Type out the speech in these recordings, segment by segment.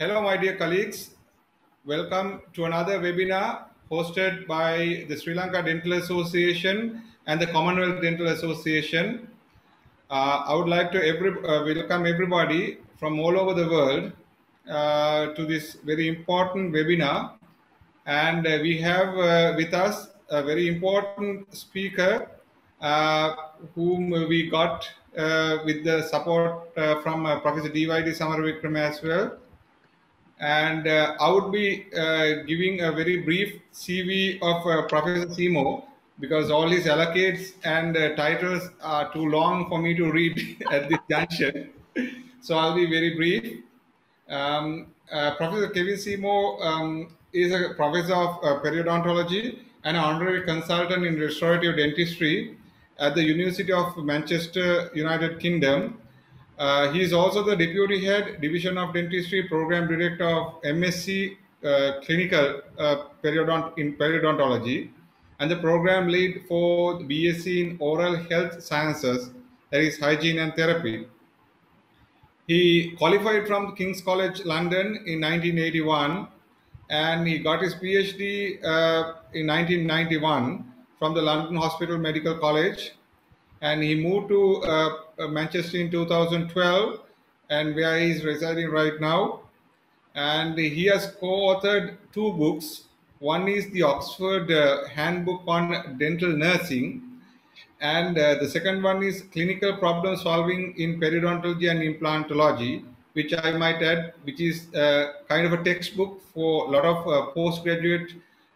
Hello, my dear colleagues. Welcome to another webinar hosted by the Sri Lanka Dental Association and the Commonwealth Dental Association. Uh, I would like to every, uh, welcome everybody from all over the world uh, to this very important webinar. And uh, we have uh, with us a very important speaker uh, whom we got with the support from Professor D.Y.D. Samarawickrama as well and uh, I would be uh, giving a very brief CV of uh, Professor Seymour because all his allocates and uh, titles are too long for me to read at this junction. So I'll be very brief. Um, uh, professor Kevin Seymour um, is a professor of uh, periodontology and an honorary consultant in restorative dentistry at the University of Manchester, United Kingdom uh, he is also the deputy head, Division of Dentistry, program director of MSc uh, Clinical uh, periodont in Periodontology, and the program lead for BSc in Oral Health Sciences, that is hygiene and therapy. He qualified from King's College London in 1981, and he got his PhD uh, in 1991 from the London Hospital Medical College and he moved to uh, uh, Manchester in 2012, and where he is residing right now. And he has co-authored two books. One is the Oxford uh, Handbook on Dental Nursing, and uh, the second one is Clinical Problem Solving in Periodontology and Implantology, which I might add, which is uh, kind of a textbook for a lot of uh, postgraduate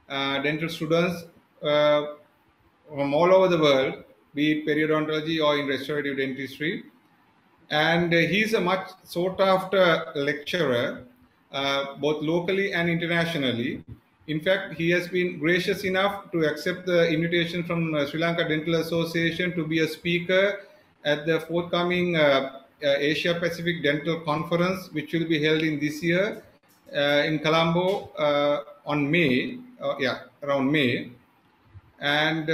dental students from all over the world be it periodontology or in restorative dentistry. And uh, he's a much sought after lecturer, uh, both locally and internationally. In fact, he has been gracious enough to accept the invitation from uh, Sri Lanka Dental Association to be a speaker at the forthcoming uh, uh, Asia Pacific Dental Conference, which will be held in this year uh, in Colombo on May, yeah, around May and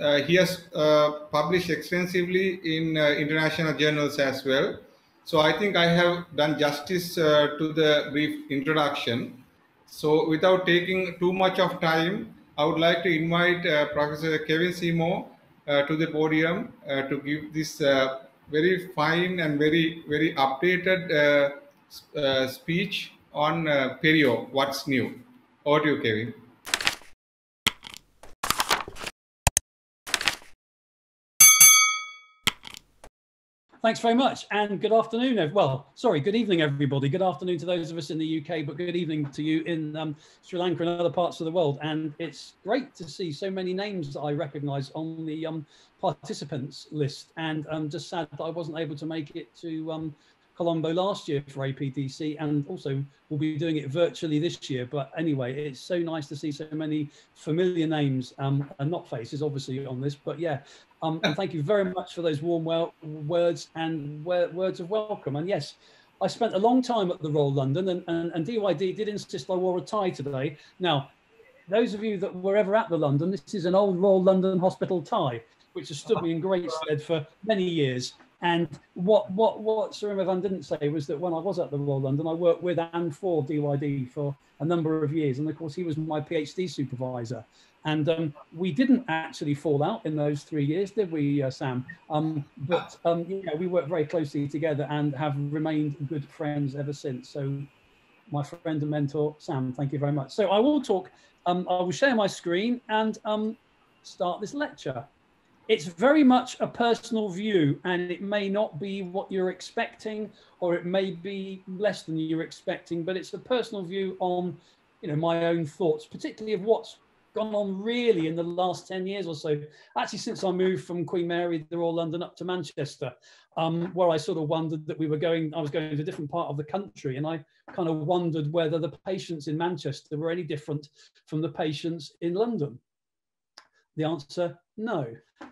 uh, uh, he has uh, published extensively in international journals as well. So I think I have done justice to the brief introduction. So without taking too much of time, I would like to invite Professor Kevin Seymour to the podium to give this very fine and very very updated uh, uh, speech on uh, Perio, what's new. Over to you, Kevin. Thanks very much, and good afternoon. Well, sorry, good evening, everybody. Good afternoon to those of us in the UK, but good evening to you in um, Sri Lanka and other parts of the world. And it's great to see so many names that I recognise on the um, participants list. And I'm just sad that I wasn't able to make it to um, Colombo last year for APDC, and also we'll be doing it virtually this year. But anyway, it's so nice to see so many familiar names um, and not faces, obviously, on this. But yeah, um, and thank you very much for those warm well words and words of welcome. And yes, I spent a long time at the Royal London, and, and, and DYD did insist I wore a tie today. Now, those of you that were ever at the London, this is an old Royal London Hospital tie, which has stood me in great stead for many years. And what what what Sir Van didn't say was that when I was at the Royal London, I worked with and for DYD for a number of years, and of course he was my PhD supervisor. And um, we didn't actually fall out in those three years, did we, uh, Sam? Um, but um, we worked very closely together and have remained good friends ever since. So, my friend and mentor, Sam, thank you very much. So, I will talk. Um, I will share my screen and um, start this lecture it's very much a personal view and it may not be what you're expecting or it may be less than you're expecting but it's a personal view on you know my own thoughts particularly of what's gone on really in the last 10 years or so. Actually since i moved from queen mary the royal london up to manchester um, where i sort of wondered that we were going i was going to a different part of the country and i kind of wondered whether the patients in manchester were any different from the patients in london the answer, no.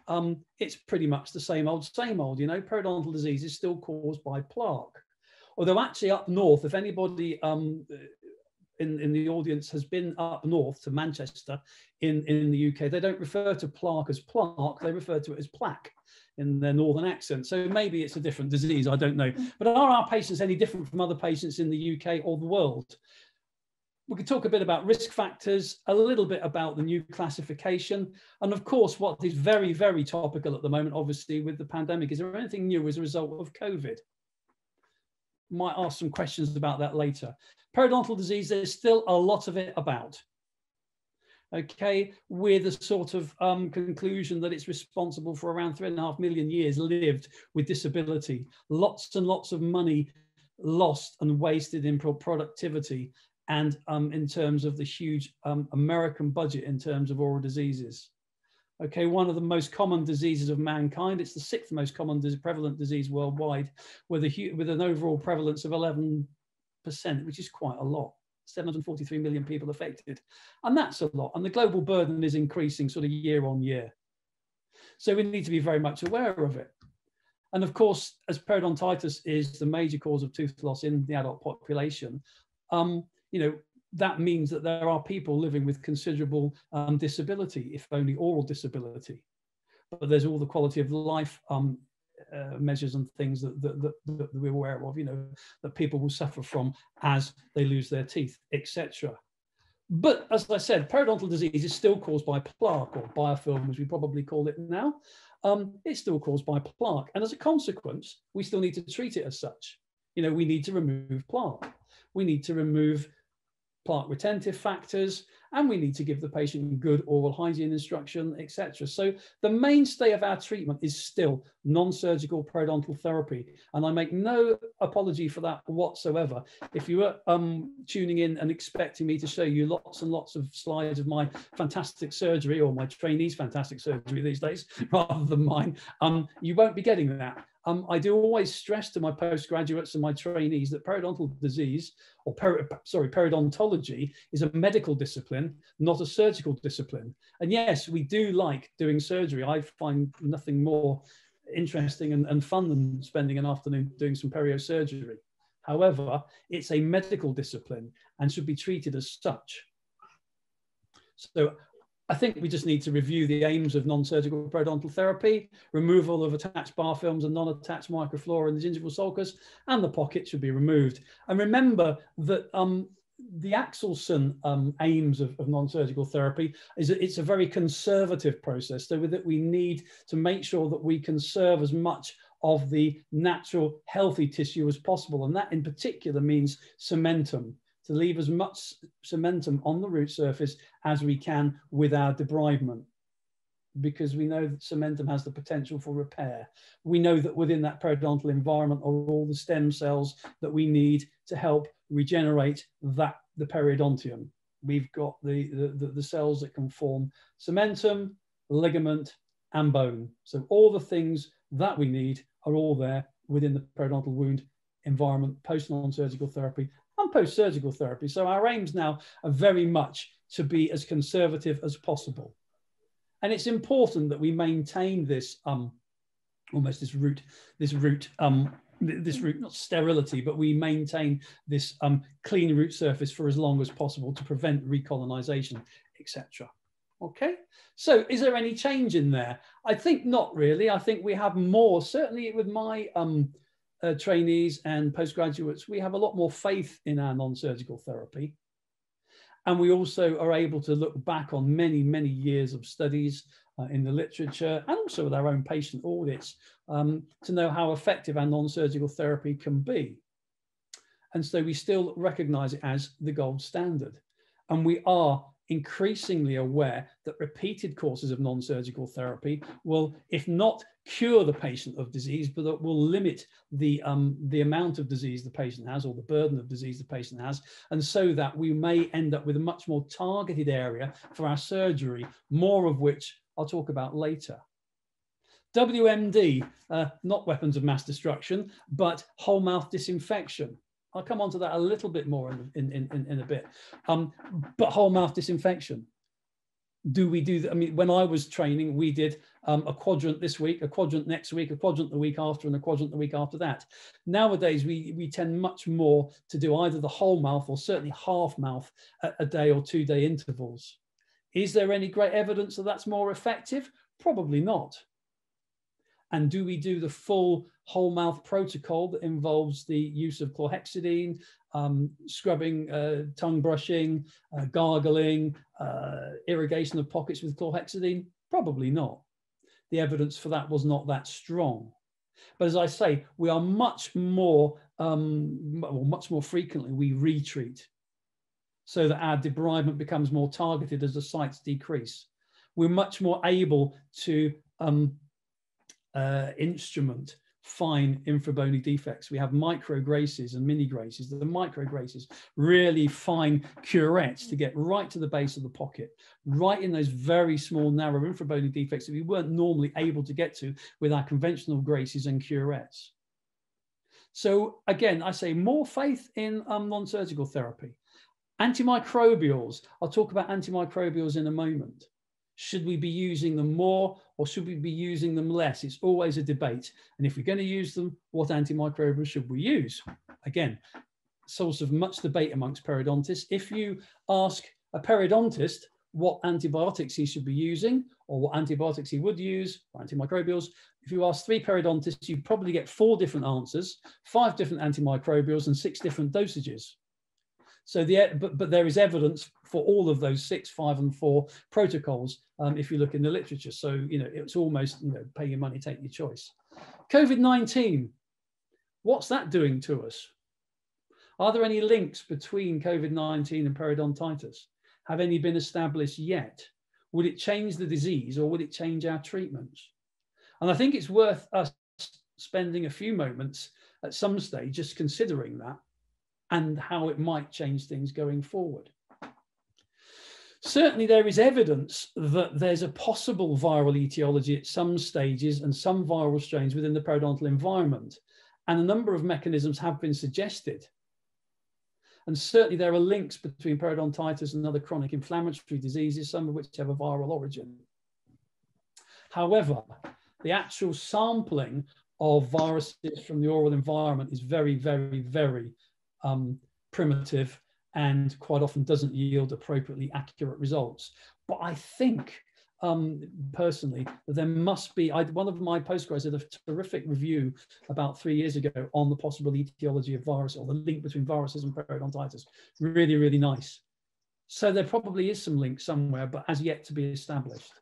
Um, it's pretty much the same old, same old. You know, periodontal disease is still caused by plaque. Although actually up north, if anybody um, in, in the audience has been up north to Manchester in, in the UK, they don't refer to plaque as plaque, they refer to it as plaque in their northern accent. So maybe it's a different disease, I don't know. But are our patients any different from other patients in the UK or the world? We could talk a bit about risk factors, a little bit about the new classification, and of course, what is very, very topical at the moment, obviously, with the pandemic. Is there anything new as a result of COVID? Might ask some questions about that later. Periodontal disease, there's still a lot of it about okay, with a sort of um, conclusion that it's responsible for around three and a half million years lived with disability, lots and lots of money lost and wasted in productivity and um, in terms of the huge um, American budget in terms of oral diseases. Okay, one of the most common diseases of mankind. It's the sixth most common prevalent disease worldwide, with a with an overall prevalence of 11%, which is quite a lot. 743 million people affected. And that's a lot. And the global burden is increasing sort of year on year. So we need to be very much aware of it. And of course, as periodontitis is the major cause of tooth loss in the adult population, um, you know, that means that there are people living with considerable um, disability, if only oral disability. But there's all the quality of life um, uh, measures and things that, that, that, that, we're aware of, you know, that people will suffer from as they lose their teeth, etc. But as I said, periodontal disease is still caused by plaque or biofilm, as we probably call it now. Um, it's still caused by plaque. And as a consequence, we still need to treat it as such. You know, we need to remove plaque. We need to remove plaque retentive factors and we need to give the patient good oral hygiene instruction, etc. So the mainstay of our treatment is still non-surgical periodontal therapy, and I make no apology for that whatsoever. If you were um, tuning in and expecting me to show you lots and lots of slides of my fantastic surgery or my trainees' fantastic surgery these days, rather than mine, um, you won't be getting that. Um, I do always stress to my postgraduates and my trainees that periodontal disease, or peri sorry, periodontology is a medical discipline, not a surgical discipline. And yes, we do like doing surgery. I find nothing more interesting and, and fun than spending an afternoon doing some periosurgery. However, it's a medical discipline and should be treated as such. So I think we just need to review the aims of non-surgical periodontal therapy, removal of attached biofilms and non-attached microflora in the gingival sulcus, and the pocket should be removed. And remember that um, the Axelsson um, aims of, of non-surgical therapy is that it's a very conservative process, so that we need to make sure that we conserve as much of the natural healthy tissue as possible. And that in particular means cementum to leave as much cementum on the root surface as we can with our debridement because we know that cementum has the potential for repair. We know that within that periodontal environment are all the stem cells that we need to help regenerate that the periodontium. We've got the, the, the cells that can form cementum, ligament, and bone. So all the things that we need are all there within the periodontal wound environment, post non-surgical therapy, and post-surgical therapy. So our aims now are very much to be as conservative as possible. And it's important that we maintain this um, almost this root, this root, um, this root, not sterility, but we maintain this um, clean root surface for as long as possible to prevent recolonization, etc. Okay, so is there any change in there? I think not really. I think we have more, certainly with my um, uh, trainees and postgraduates, we have a lot more faith in our non-surgical therapy. And we also are able to look back on many, many years of studies uh, in the literature and also with our own patient audits um, to know how effective our non-surgical therapy can be. And so we still recognize it as the gold standard. And we are increasingly aware that repeated courses of non-surgical therapy will, if not cure the patient of disease, but that will limit the, um, the amount of disease the patient has or the burden of disease the patient has. And so that we may end up with a much more targeted area for our surgery, more of which I'll talk about later. WMD, uh, not weapons of mass destruction, but whole mouth disinfection. I'll come on to that a little bit more in, in, in, in a bit. Um, but whole mouth disinfection. do we do that? I mean, when I was training, we did um, a quadrant this week, a quadrant next week, a quadrant the week after, and a quadrant the week after that. Nowadays, we, we tend much more to do either the whole mouth or certainly half mouth at a day or two day intervals. Is there any great evidence that that's more effective? Probably not. And do we do the full whole mouth protocol that involves the use of chlorhexidine, um, scrubbing, uh, tongue brushing, uh, gargling, uh, irrigation of pockets with chlorhexidine? Probably not. The evidence for that was not that strong. But as I say, we are much more, um, well, much more frequently, we retreat so that our debridement becomes more targeted as the sites decrease. We're much more able to um, uh, instrument fine infrabony defects. We have micro Graceys and mini Graceys. The micro Graceys, really fine curettes to get right to the base of the pocket, right in those very small, narrow infrabony defects that we weren't normally able to get to with our conventional Graceys and curettes. So again, I say more faith in um, non-surgical therapy. Antimicrobials, I'll talk about antimicrobials in a moment. Should we be using them more or should we be using them less? It's always a debate. And if we're going to use them, what antimicrobials should we use? Again, source of much debate amongst periodontists. If you ask a periodontist what antibiotics he should be using or what antibiotics he would use or antimicrobials, if you ask three periodontists, you probably get four different answers, five different antimicrobials and six different dosages. So the but, but there is evidence for all of those six, five, and four protocols um, if you look in the literature. So you know it's almost you know pay your money, take your choice. COVID nineteen, what's that doing to us? Are there any links between COVID nineteen and periodontitis? Have any been established yet? Would it change the disease or would it change our treatments? And I think it's worth us spending a few moments at some stage just considering that and how it might change things going forward. Certainly, there is evidence that there's a possible viral etiology at some stages and some viral strains within the periodontal environment. And a number of mechanisms have been suggested. And certainly, there are links between periodontitis and other chronic inflammatory diseases, some of which have a viral origin. However, the actual sampling of viruses from the oral environment is very, very, very um, primitive and quite often doesn't yield appropriately accurate results. But I think um, personally there must be, I, one of my postgrads did a terrific review about three years ago on the possible etiology of virus or the link between viruses and periodontitis. Really, really nice. So there probably is some link somewhere, but as yet to be established.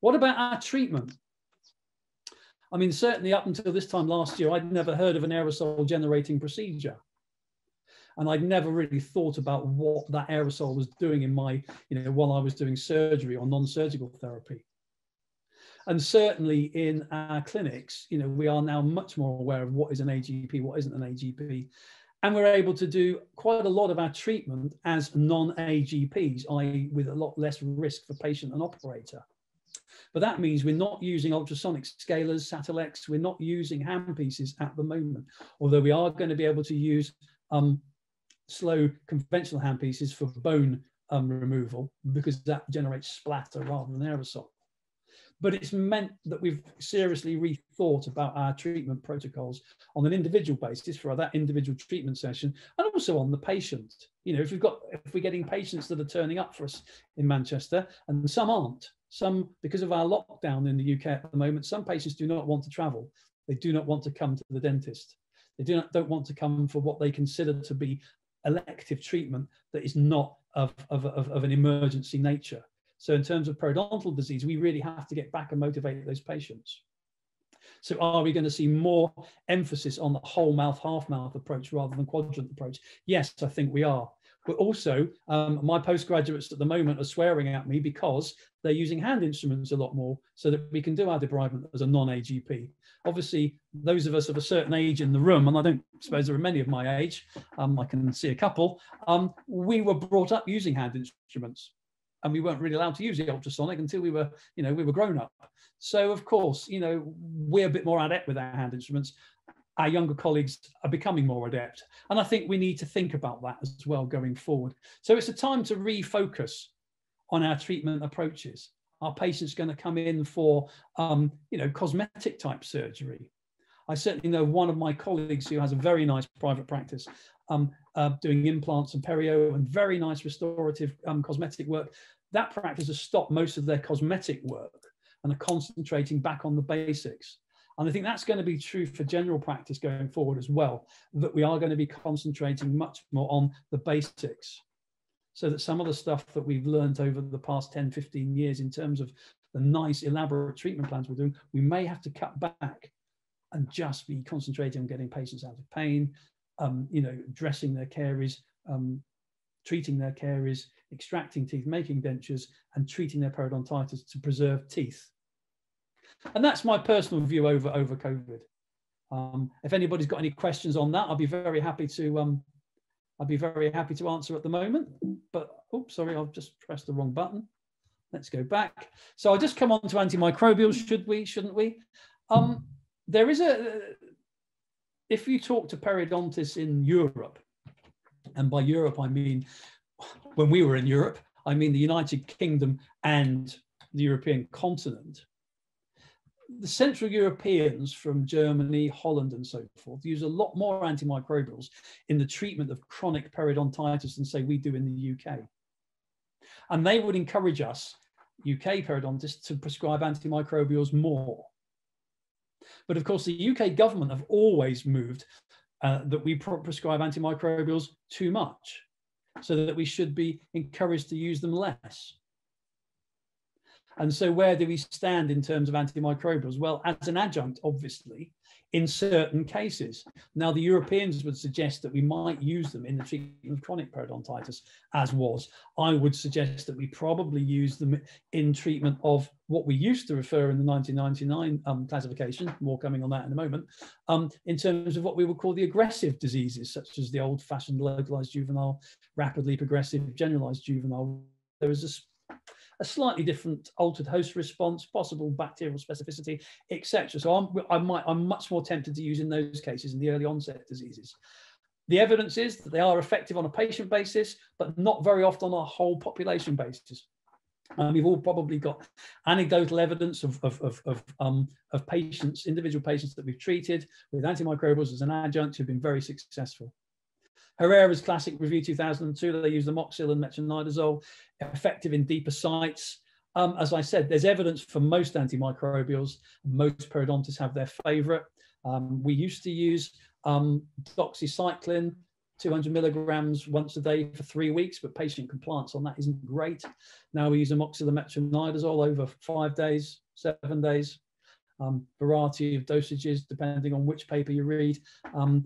What about our treatment? I mean, certainly up until this time last year, I'd never heard of an aerosol generating procedure and I'd never really thought about what that aerosol was doing in my, you know, while I was doing surgery or non-surgical therapy. And certainly in our clinics, you know, we are now much more aware of what is an AGP, what isn't an AGP. And we're able to do quite a lot of our treatment as non-AGPs, i.e. with a lot less risk for patient and operator. But that means we're not using ultrasonic scalers, Satelec, we're not using handpieces at the moment, although we are going to be able to use um, slow conventional handpieces for bone um, removal because that generates splatter rather than aerosol. But it's meant that we've seriously rethought about our treatment protocols on an individual basis for that individual treatment session and also on the patient. You know, if we've got if we're getting patients that are turning up for us in Manchester and some aren't, some because of our lockdown in the UK at the moment, some patients do not want to travel. They do not want to come to the dentist. They do not don't want to come for what they consider to be elective treatment that is not of, of, of, of an emergency nature. So in terms of periodontal disease, we really have to get back and motivate those patients. So are we going to see more emphasis on the whole mouth, half mouth approach rather than quadrant approach? Yes, I think we are. But also, um, my postgraduates at the moment are swearing at me because they're using hand instruments a lot more so that we can do our debridement as a non-AGP. Obviously, those of us of a certain age in the room, and I don't suppose there are many of my age, um, I can see a couple, um, we were brought up using hand instruments and we weren't really allowed to use the ultrasonic until we were, you know, we were grown up. So of course, you know, we're a bit more adept with our hand instruments our younger colleagues are becoming more adept. And I think we need to think about that as well going forward. So it's a time to refocus on our treatment approaches. Are patients going to come in for, um, you know, cosmetic type surgery? I certainly know one of my colleagues who has a very nice private practice um, uh, doing implants and perio and very nice restorative um, cosmetic work. That practice has stopped most of their cosmetic work and are concentrating back on the basics. And I think that's going to be true for general practice going forward as well, that we are going to be concentrating much more on the basics. So that some of the stuff that we've learned over the past 10, 15 years in terms of the nice elaborate treatment plans we're doing, we may have to cut back and just be concentrating on getting patients out of pain, um, you know, dressing their caries, um, treating their caries, extracting teeth, making dentures, and treating their periodontitis to preserve teeth. And that's my personal view over, over COVID. Um, if anybody's got any questions on that, I'll be very happy to um, I'd be very happy to answer at the moment. But oops, sorry, I've just pressed the wrong button. Let's go back. So I'll just come on to antimicrobials. Should we? Shouldn't we? Um, there is a. If you talk to periodontists in Europe, and by Europe I mean when we were in Europe, I mean the United Kingdom and the European continent the Central Europeans from Germany, Holland, and so forth use a lot more antimicrobials in the treatment of chronic periodontitis than, say, we do in the UK. And they would encourage us, UK periodontists, to prescribe antimicrobials more. But of course, the UK government have always moved uh, that we prescribe antimicrobials too much, so that we should be encouraged to use them less. And so, where do we stand in terms of antimicrobials? Well, as an adjunct, obviously, in certain cases. Now, the Europeans would suggest that we might use them in the treatment of chronic periodontitis, as was. I would suggest that we probably use them in treatment of what we used to refer in the 1999 um, classification, more coming on that in a moment, um, in terms of what we would call the aggressive diseases, such as the old fashioned localized juvenile, rapidly progressive generalized juvenile. There is a a slightly different altered host response, possible bacterial specificity, etc. So I'm, I might, I'm much more tempted to use in those cases in the early onset diseases. The evidence is that they are effective on a patient basis, but not very often on a whole population basis. Um, we've all probably got anecdotal evidence of, of, of, of, um, of patients, individual patients that we've treated with antimicrobials as an adjunct who've been very successful. Herrera's classic review 2002, they use the Moxil and metronidazole, effective in deeper sites. Um, as I said, there's evidence for most antimicrobials. Most periodontists have their favorite. Um, we used to use um, doxycycline, 200 milligrams once a day for three weeks, but patient compliance on that isn't great. Now we use amoxicillin metronidazole over five days, seven days, um, variety of dosages depending on which paper you read. Um,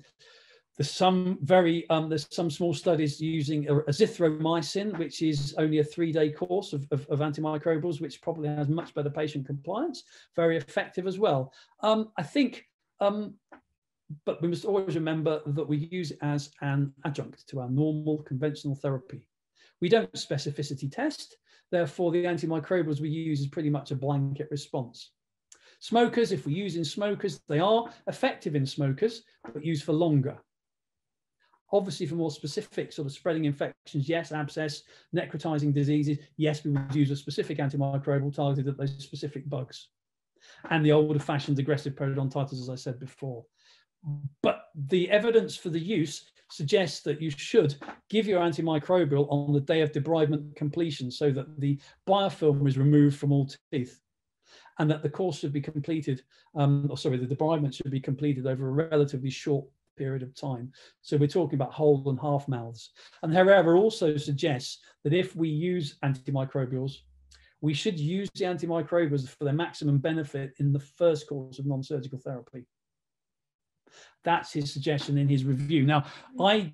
there's some very um, there's some small studies using azithromycin, which is only a three-day course of, of, of, antimicrobials, which probably has much better patient compliance, very effective as well. Um, I think, um, but we must always remember that we use it as an adjunct to our normal conventional therapy. We don't specificity test, therefore the antimicrobials we use is pretty much a blanket response. Smokers, if we use in smokers, they are effective in smokers, but used for longer. Obviously, for more specific sort of spreading infections, yes, abscess, necrotizing diseases, yes, we would use a specific antimicrobial targeted at those specific bugs. And the older fashioned aggressive periodontitis, as I said before. But the evidence for the use suggests that you should give your antimicrobial on the day of debridement completion so that the biofilm is removed from all teeth and that the course should be completed, um, or sorry, the debridement should be completed over a relatively short period of time. So we're talking about whole and half mouths. And Herrera also suggests that if we use antimicrobials, we should use the antimicrobials for their maximum benefit in the first course of non-surgical therapy. That's his suggestion in his review. Now, I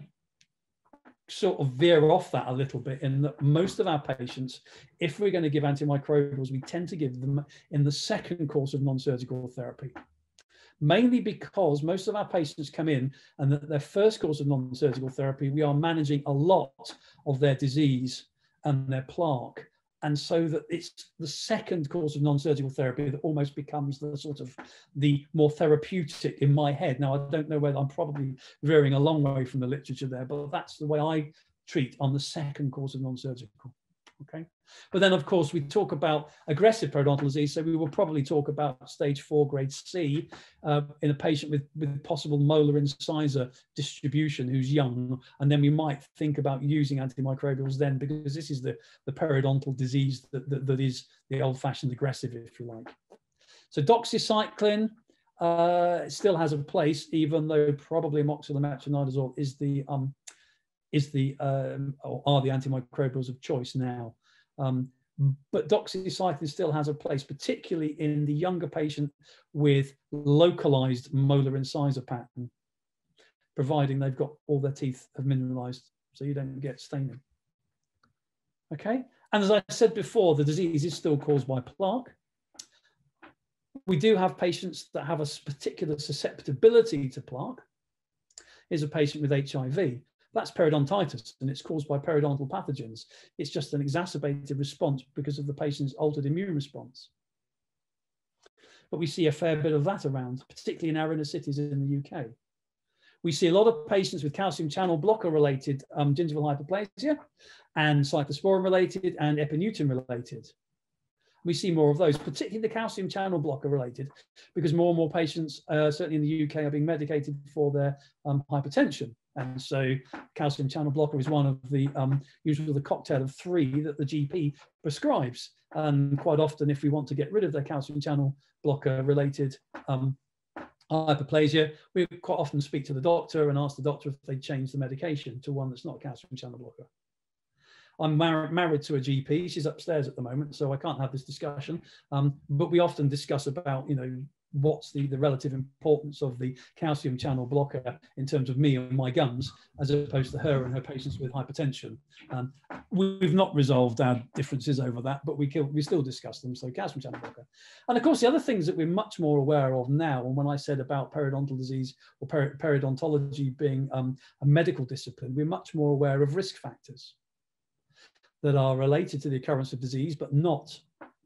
sort of veer off that a little bit in that most of our patients, if we're going to give antimicrobials, we tend to give them in the second course of non-surgical therapy mainly because most of our patients come in and that their first course of non-surgical therapy, we are managing a lot of their disease and their plaque. And so that it's the second course of non-surgical therapy that almost becomes the sort of the more therapeutic in my head. Now, I don't know whether I'm probably veering a long way from the literature there, but that's the way I treat on the second course of non-surgical. Okay, but then of course we talk about aggressive periodontal disease, so we will probably talk about stage four, grade C, uh, in a patient with with possible molar incisor distribution who's young, and then we might think about using antimicrobials then because this is the the periodontal disease that, that, that is the old-fashioned aggressive, if you like. So doxycycline uh, still has a place, even though probably amoxicillin is the um, is the um, are the antimicrobials of choice now. Um, but doxycycline still has a place, particularly in the younger patient with localized molar incisor pattern, providing they've got all their teeth have mineralized, so you don't get staining. Okay, and as I said before, the disease is still caused by plaque. We do have patients that have a particular susceptibility to plaque. Is a patient with HIV. That's periodontitis, and it's caused by periodontal pathogens. It's just an exacerbated response because of the patient's altered immune response. But we see a fair bit of that around, particularly in our inner cities in the UK. We see a lot of patients with calcium channel blocker related um, gingival hyperplasia and cyclosporin related and Epanutin related. We see more of those, particularly the calcium channel blocker related, because more and more patients, uh, certainly in the UK, are being medicated for their um, hypertension. And so calcium channel blocker is one of the um, usually the cocktail of three that the GP prescribes. And quite often, if we want to get rid of their calcium channel blocker related um, hyperplasia, we quite often speak to the doctor and ask the doctor if they change the medication to one that's not a calcium channel blocker. I'm mar married to a GP. She's upstairs at the moment, so I can't have this discussion. Um, but we often discuss about, you know, what's the, the relative importance of the calcium channel blocker in terms of me and my gums, as opposed to her and her patients with hypertension. Um, we've not resolved our differences over that, but we, we still discuss them. So calcium channel blocker. And of course, the other things that we're much more aware of now, and when I said about periodontal disease or peri periodontology being um, a medical discipline, we're much more aware of risk factors that are related to the occurrence of disease, but not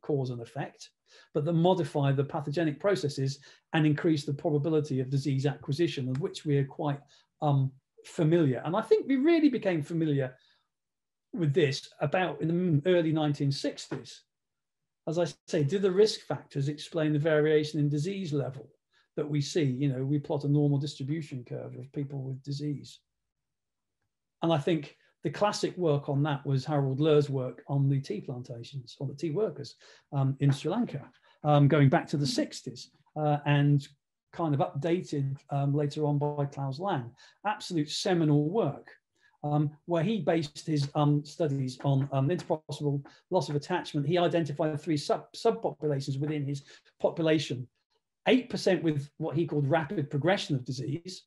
cause and effect but that modify the pathogenic processes and increase the probability of disease acquisition, of which we are quite um, familiar. And I think we really became familiar with this about in the early 1960s. As I say, do the risk factors explain the variation in disease level that we see? You know, we plot a normal distribution curve of people with disease. And I think the classic work on that was Harald Löe's work on the tea plantations, on the tea workers um, in Sri Lanka, um, going back to the 60s uh, and kind of updated um, later on by Klaus Lang. Absolute seminal work. Um, where he based his um, studies on um, interpersonal loss of attachment. He identified three sub subpopulations within his population 8% with what he called rapid progression of disease,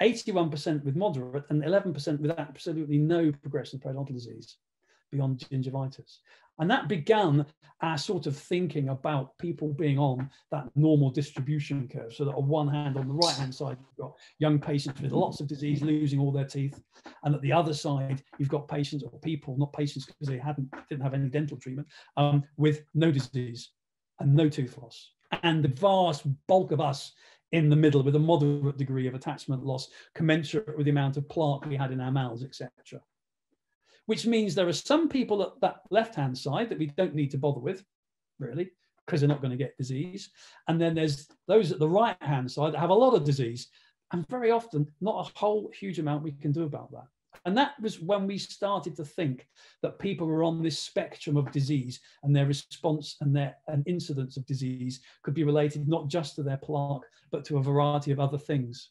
81% with moderate and 11% with absolutely no progression periodontal disease beyond gingivitis. And that began our sort of thinking about people being on that normal distribution curve. So that on one hand, on the right hand side, you've got young patients with lots of disease losing all their teeth. And at the other side, you've got patients or people, not patients because they hadn't didn't have any dental treatment, um, with no disease and no tooth loss. And the vast bulk of us in the middle with a moderate degree of attachment loss commensurate with the amount of plaque we had in our mouths, etc. Which means there are some people at that left-hand side that we don't need to bother with, really, because they're not going to get disease. And then there's those at the right-hand side that have a lot of disease. And very often, not a whole huge amount we can do about that. And that was when we started to think that people were on this spectrum of disease and their response and their and incidence of disease could be related not just to their plaque, but to a variety of other things.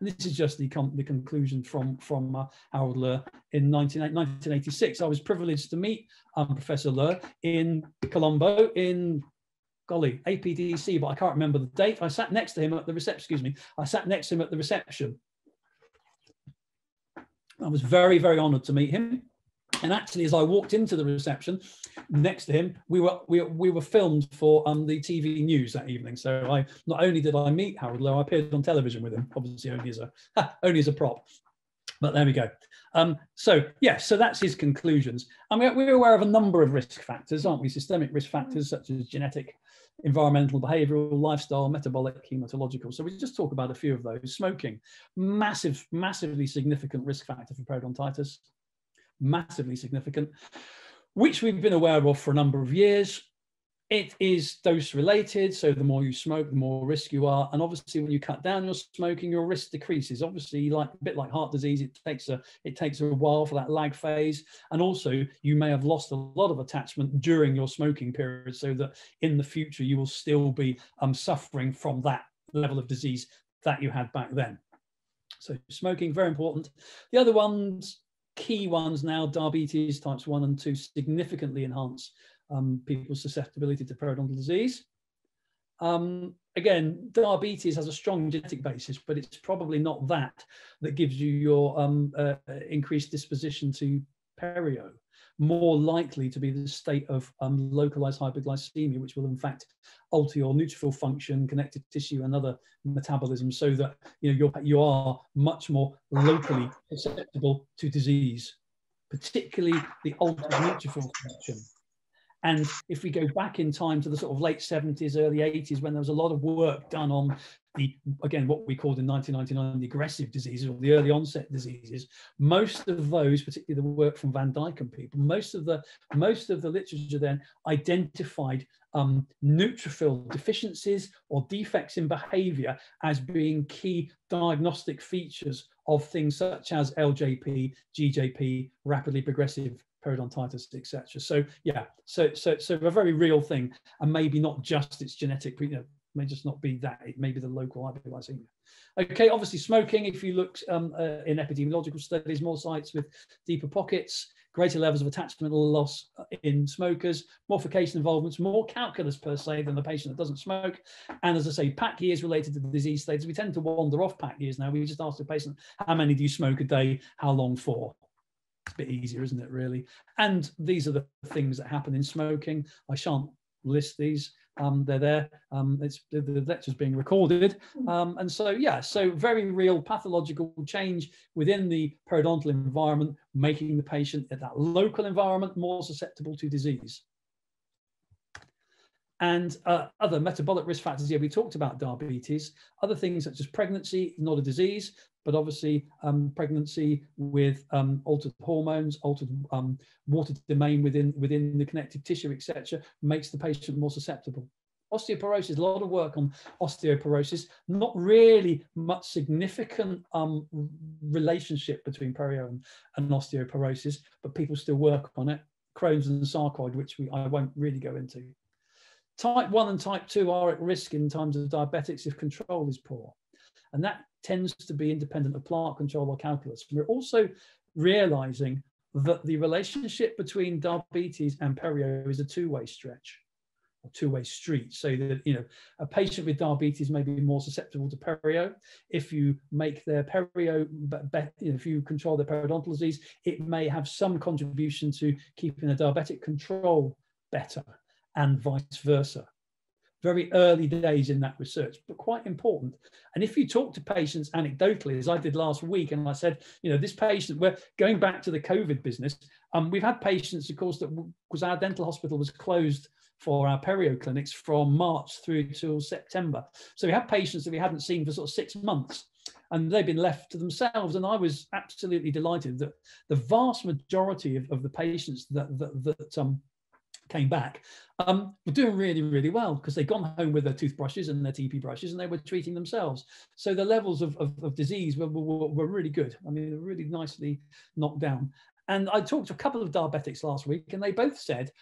And this is just the, the conclusion from, from uh, Harald Löe in 19, 1986. I was privileged to meet um, Professor Ler in Colombo in golly, APDC, but I can't remember the date. I sat next to him at the reception, excuse me, I sat next to him at the reception I was very, very honored to meet him. And actually, as I walked into the reception next to him, we were we, we were filmed for um, the TV news that evening. So I not only did I meet Harald Löe, I appeared on television with him, obviously only as a only as a prop. But there we go. Um, so yeah, so that's his conclusions. I mean, we're aware of a number of risk factors, aren't we? Systemic risk factors such as genetic, environmental, behavioral, lifestyle, metabolic, hematological. So we just talk about a few of those. Smoking, massive, massively significant risk factor for periodontitis, massively significant. which we've been aware of for a number of years. It is dose related, so the more you smoke, the more risk you are. And obviously, when you cut down your smoking, your risk decreases. Obviously, like a bit like heart disease, it takes a it takes a while for that lag phase. And also, you may have lost a lot of attachment during your smoking period, so that in the future you will still be um, suffering from that level of disease that you had back then. So smoking, very important. The other ones, key ones now, diabetes types one and two significantly enhance um, people's susceptibility to periodontal disease. Um, again, diabetes has a strong genetic basis, but it's probably not that that gives you your um, uh, increased disposition to perio. More likely to be the state of um, localized hyperglycemia, which will in fact alter your neutrophil function, connective tissue, and other metabolism, so that you know you're, you are much more locally susceptible to disease, particularly the altered neutrophil function. And if we go back in time to the sort of late 70s, early 80s, when there was a lot of work done on the, again, what we called in 1999 the aggressive diseases or the early onset diseases, most of those, particularly the work from Van Dyke and people, most of the, most of the literature then identified um, neutrophil deficiencies or defects in behavior as being key diagnostic features of things such as LJP, GJP, rapidly progressive periodontitis, etc. So yeah, so so so a very real thing, and maybe not just its genetic, you know, may just not be that. It may be the local hypoglycemia. Okay, obviously smoking. If you look um, uh, in epidemiological studies, more sites with deeper pockets, greater levels of attachment loss uh, in smokers, more morphication involvements, more calculus per se than the patient that doesn't smoke. And as I say, pack years related to the disease states. We tend to wander off pack years now. We just ask the patient, how many do you smoke a day? How long for? It's a bit easier, isn't it, really? And these are the things that happen in smoking. I shan't list these. Um, they're there. Um, it's the, the lecture's being recorded, um, and so yeah, so very real pathological change within the periodontal environment, making the patient at that local environment more susceptible to disease. And uh, other metabolic risk factors, yeah, we talked about diabetes, other things such as pregnancy, not a disease, but obviously um, pregnancy with um, altered hormones, altered um, water domain within, within the connective tissue, etc., makes the patient more susceptible. Osteoporosis, a lot of work on osteoporosis, not really much significant um, relationship between perio and, and osteoporosis, but people still work on it. Crohn's and sarcoid, which we, I won't really go into. Type 1 and type 2 are at risk in times of diabetics if control is poor. And that tends to be independent of plaque control or calculus. We're also realizing that the relationship between diabetes and perio is a two-way stretch or two-way street. So that you know a patient with diabetes may be more susceptible to perio. If you make their perio you know, if you control their periodontal disease it may have some contribution to keeping the diabetic control better and vice versa very early days in that research, but quite important. And if you talk to patients anecdotally, as I did last week, and I said, you know, this patient, we're going back to the COVID business. Um, we've had patients, of course, that because our dental hospital was closed for our perio clinics from March through till September. So we had patients that we hadn't seen for sort of six months and they've been left to themselves. And I was absolutely delighted that the vast majority of, of the patients that, that, that um, came back um, were doing really, really well because they'd gone home with their toothbrushes and their TePe brushes and they were treating themselves. So the levels of, of, of disease were, were, were, really good. I mean, really nicely knocked down. And I talked to a couple of diabetics last week and they both said,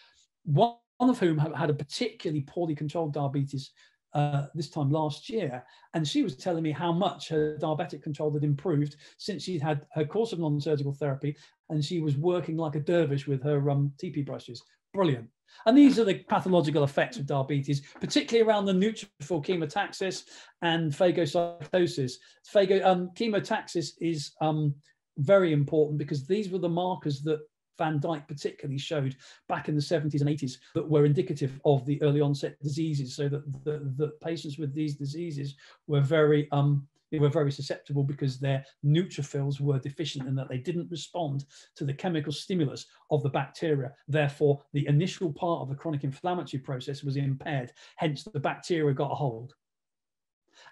one of whom had a particularly poorly controlled diabetes uh, this time last year, and she was telling me how much her diabetic control had improved since she'd had her course of non-surgical therapy, and she was working like a dervish with her um, TePe brushes. Brilliant. And these are the pathological effects of diabetes, particularly around the neutrophil chemotaxis and phagocytosis. Phago, um, chemotaxis is um, very important because these were the markers that Van Dyke particularly showed back in the 70s and 80s that were indicative of the early onset diseases. So that the, the patients with these diseases were very um, they were very susceptible because their neutrophils were deficient and that they didn't respond to the chemical stimulus of the bacteria. Therefore, the initial part of the chronic inflammatory process was impaired. Hence, the bacteria got a hold.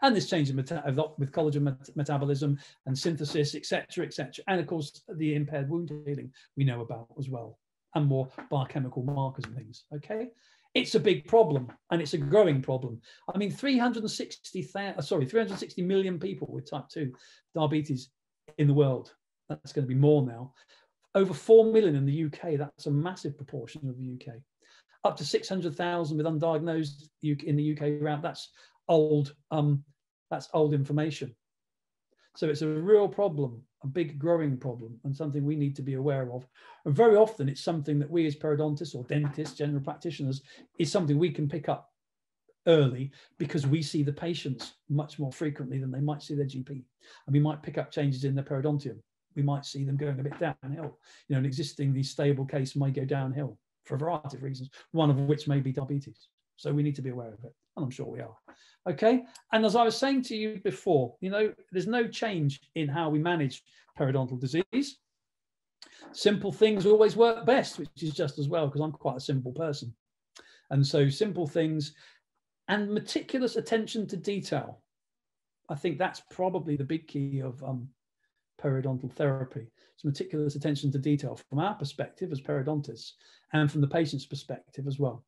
And this change in with collagen met metabolism and synthesis, etc., etc., and of course the impaired wound healing we know about as well. and more biochemical markers and things. Okay, it's a big problem and it's a growing problem. I mean, 360, sorry, 360 million people with type 2 diabetes in the world. That's going to be more now. Over 4 million in the UK. That's a massive proportion of the UK. Up to 600,000 with undiagnosed in the UK round. That's old. Um, that's old information. So it's a real problem, a big growing problem, and something we need to be aware of. And very often, it's something that we as periodontists or dentists, general practitioners, is something we can pick up early because we see the patients much more frequently than they might see their GP. And we might pick up changes in their periodontium. We might see them going a bit downhill. You know, an existing stable case may go downhill for a variety of reasons, one of which may be diabetes. So we need to be aware of it. And I'm sure we are. Okay. And as I was saying to you before, you know, there's no change in how we manage periodontal disease. Simple things always work best, which is just as well, because I'm quite a simple person. And so simple things and meticulous attention to detail. I think that's probably the big key of um, periodontal therapy. It's meticulous attention to detail from our perspective as periodontists and from the patient's perspective as well.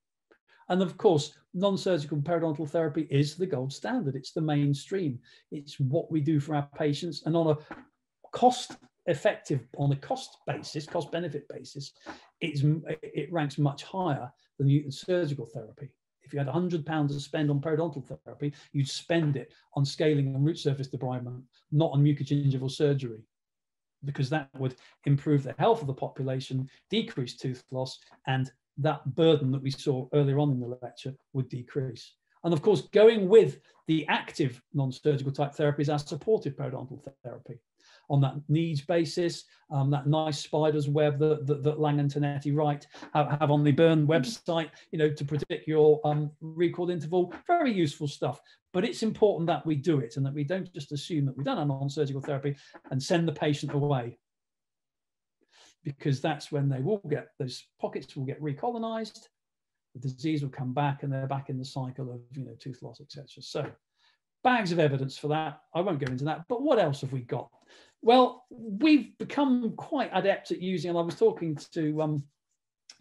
And of course, non-surgical periodontal therapy is the gold standard. It's the mainstream. It's what we do for our patients. And on a cost effective, on a cost basis, cost benefit basis, it's, it ranks much higher than surgical therapy. If you had £100 to spend on periodontal therapy, you'd spend it on scaling and root surface debridement, not on mucogingival surgery, because that would improve the health of the population, decrease tooth loss, and that burden that we saw earlier on in the lecture would decrease. And of course, going with the active non-surgical type therapies, our supportive periodontal therapy on that needs basis, um, that nice spider's web that, that, that Lang and Tonetti write, have, have, on the Bern website, you know, to predict your um, interval, very useful stuff. But it's important that we do it and that we don't just assume that we've done a non-surgical therapy and send the patient away because that's when they will get those pockets will get recolonized the disease will come back and they're back in the cycle of you know tooth loss etc so bags of evidence for that. I won't go into that but what else have we got? Well we've become quite adept at using and i was talking to um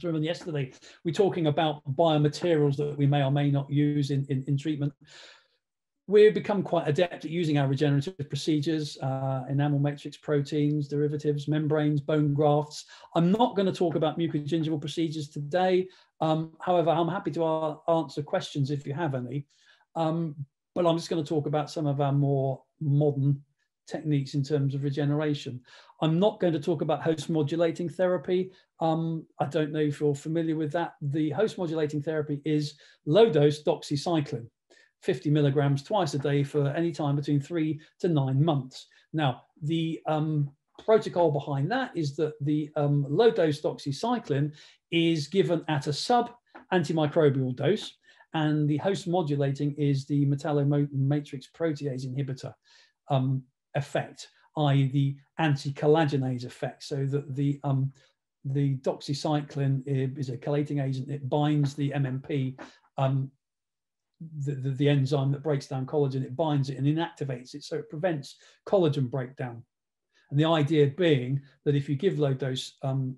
remember yesterday? We're talking about biomaterials that we may or may not use in, in, in treatment we've become quite adept at using our regenerative procedures, uh, enamel matrix proteins, derivatives, membranes, bone grafts. I'm not going to talk about mucogingival procedures today. Um, however, I'm happy to answer questions if you have any. Um, but I'm just going to talk about some of our more modern techniques in terms of regeneration. I'm not going to talk about host modulating therapy. Um, I don't know if you're familiar with that. The host modulating therapy is low dose doxycycline. 50 milligrams twice a day for any time between three to nine months. Now, the um, protocol behind that is that the um, low dose doxycycline is given at a sub antimicrobial dose, and the host modulating is the metallomatrix protease inhibitor um, effect, i.e., the anti-collagenase effect, so that the um, the doxycycline is a chelating agent. It binds the MMP um, the, the, the, enzyme that breaks down collagen, it binds it and inactivates it. So it prevents collagen breakdown. And the idea being that if you give low dose um,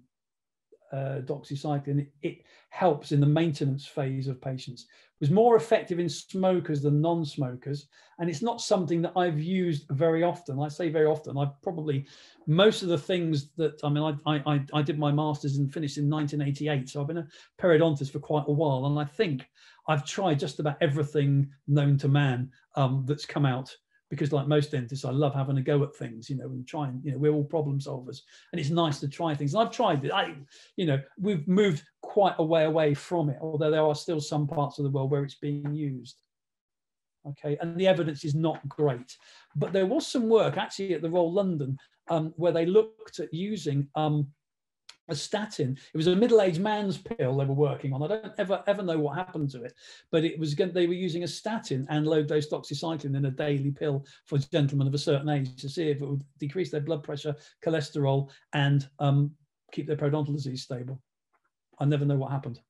uh, doxycycline, it, helps in the maintenance phase of patients. It was more effective in smokers than non-smokers, and it's not something that I've used very often. I say very often. I probably most of the things that I mean, I I, I did my masters and finished in 1988, so I've been a periodontist for quite a while, and I think I've tried just about everything known to man um, that's come out because like most dentists, I love having a go at things, you know, and trying, you know, we're all problem solvers and it's nice to try things. And I've tried it. I, you know, we've moved quite a way away from it, although there are still some parts of the world where it's being used. Okay, and the evidence is not great. But there was some work actually at the Royal London um, where they looked at using um, a statin. It was a middle-aged man's pill they were working on. I don't ever ever know what happened to it, but it was they were using a statin and low-dose doxycycline in a daily pill for gentlemen of a certain age to see if it would decrease their blood pressure, cholesterol, and um, keep their periodontal disease stable. I never know what happened.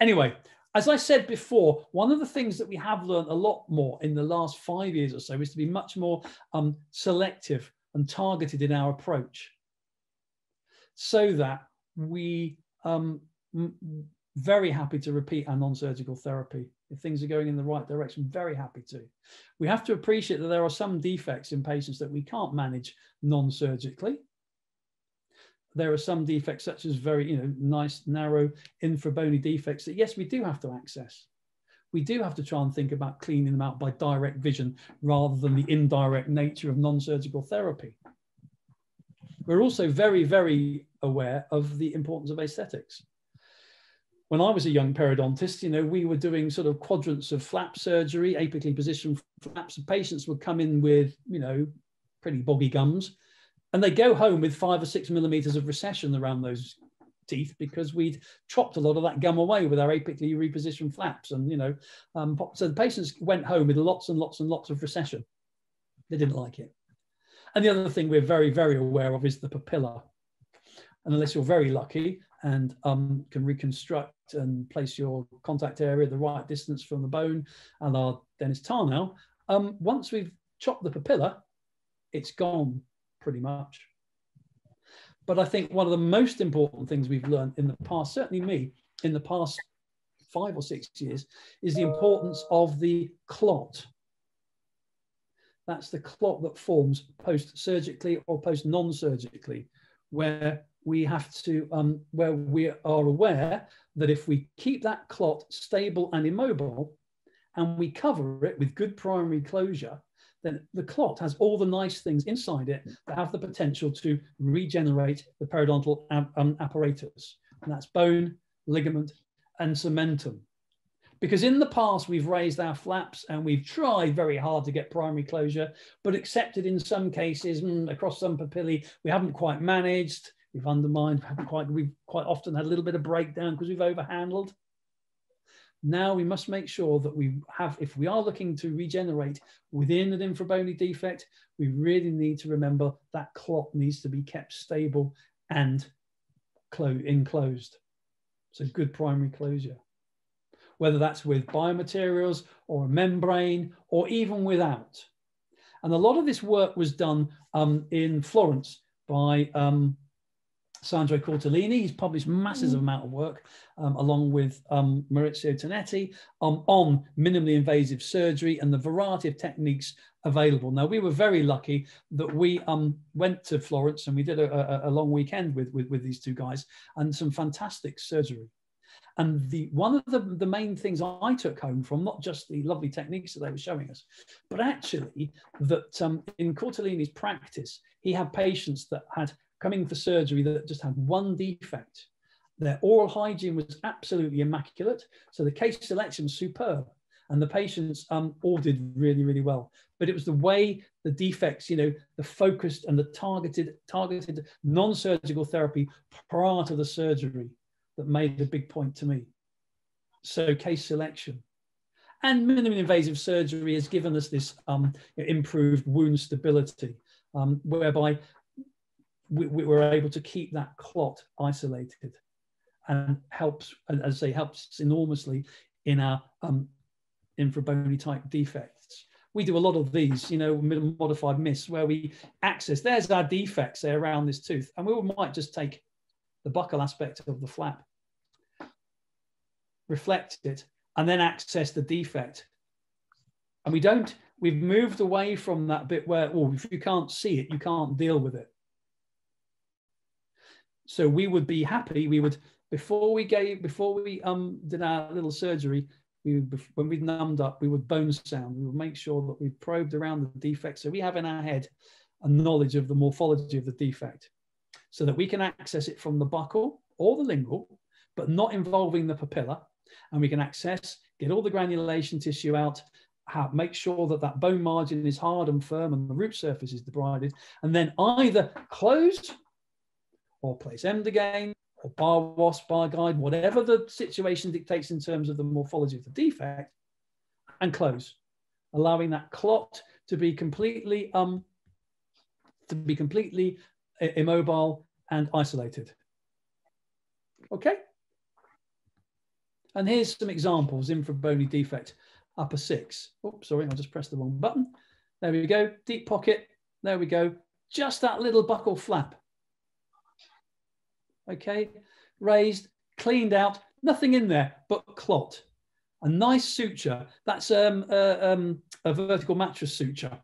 Anyway, as I said before, one of the things that we have learned a lot more in the last five years or so is to be much more um, selective and targeted in our approach so that we um, very happy to repeat our non-surgical therapy. If things are going in the right direction very happy to. We have to appreciate that there are some defects in patients that we can't manage non-surgically. There are some defects such as very you know nice narrow infrabony defects that yes we do have to access. We do have to try and think about cleaning them out by direct vision rather than the indirect nature of non-surgical therapy we're also very very aware of the importance of aesthetics when I was a young periodontist, you know, we were doing sort of quadrants of flap surgery, apically positioned flaps. Patients would come in with, you know, pretty boggy gums, and they go home with five or six millimeters of recession around those teeth because we'd chopped a lot of that gum away with our apically repositioned flaps. And, you know, um, so the patients went home with lots and lots and lots of recession. They didn't like it. And the other thing we're very, very aware of is the papilla. And unless you're very lucky, and um, can reconstruct and place your contact area the right distance from the bone, and our Dennis Tarnow. Um, once we've chopped the papilla, it's gone pretty much. But I think one of the most important things we've learned in the past, certainly me, in the past five or six years, is the importance of the clot. That's the clot that forms post surgically or post non surgically, where we have to, um, where we are aware that if we keep that clot stable and immobile and we cover it with good primary closure, then the clot has all the nice things inside it that have the potential to regenerate the periodontal um, apparatus. And that's bone, ligament, and cementum. Because in the past, we've raised our flaps and we've tried very hard to get primary closure, but accepted in some cases, mm, across some papillae, we haven't quite managed. We've undermined, we haven't quite, we've quite often had a little bit of breakdown because we've overhandled. Now we must make sure that we have, if we are looking to regenerate within an infrabony defect, we really need to remember that clot needs to be kept stable and enclosed. So good primary closure. Whether that's with biomaterials or a membrane or even without. And a lot of this work was done um, in Florence by um, Sandro Cortellini. He's published massive mm. amount of work um, along with um, Maurizio Tonetti um, on minimally invasive surgery and the variety of techniques available. Now, we were very lucky that we um, went to Florence and we did a, a, a long weekend with, with, with, these two guys and some fantastic surgery. And the one of the, the main things I took home from, not just the lovely techniques that they were showing us, but actually that um, in Cortellini's practice, he had patients that had coming for surgery that just had one defect. Their oral hygiene was absolutely immaculate. So the case selection was superb. And the patients um, all did really, really well. But it was the way the defects, you know, the focused and the targeted, targeted non-surgical therapy prior to the surgery that made a big point to me. So case selection. And minimally invasive surgery has given us this um, improved wound stability, um, whereby we, we were able to keep that clot isolated and helps, as I say, helps enormously in our um, infrabony type defects. We do a lot of these, you know, modified MISS, where we access, there's our defects around this tooth, and we might just take the buccal aspect of the flap, reflect it, and then access the defect. And we don't, we've moved away from that bit where, oh, if you can't see it, you can't deal with it. So we would be happy. We would before we gave before we um did our little surgery. We would, when we numbed up, we would bone sound. We would make sure that we probed around the defect, so we have in our head a knowledge of the morphology of the defect, so that we can access it from the buccal or the lingual, but not involving the papilla, and we can access, get all the granulation tissue out, have, make sure that that bone margin is hard and firm and the root surface is debrided, and then either close or place Emdogain or Bio-Oss, bar guide, whatever the situation dictates in terms of the morphology of the defect, and close, allowing that clot to be completely um, to be completely immobile and isolated. Okay. And here's some examples infrabony defect, upper six. Oops, sorry, I just pressed the wrong button. There we go, deep pocket. There we go. Just that little buccal flap okay, raised, cleaned out, nothing in there but clot. A nice suture. That's um, um, a vertical mattress suture,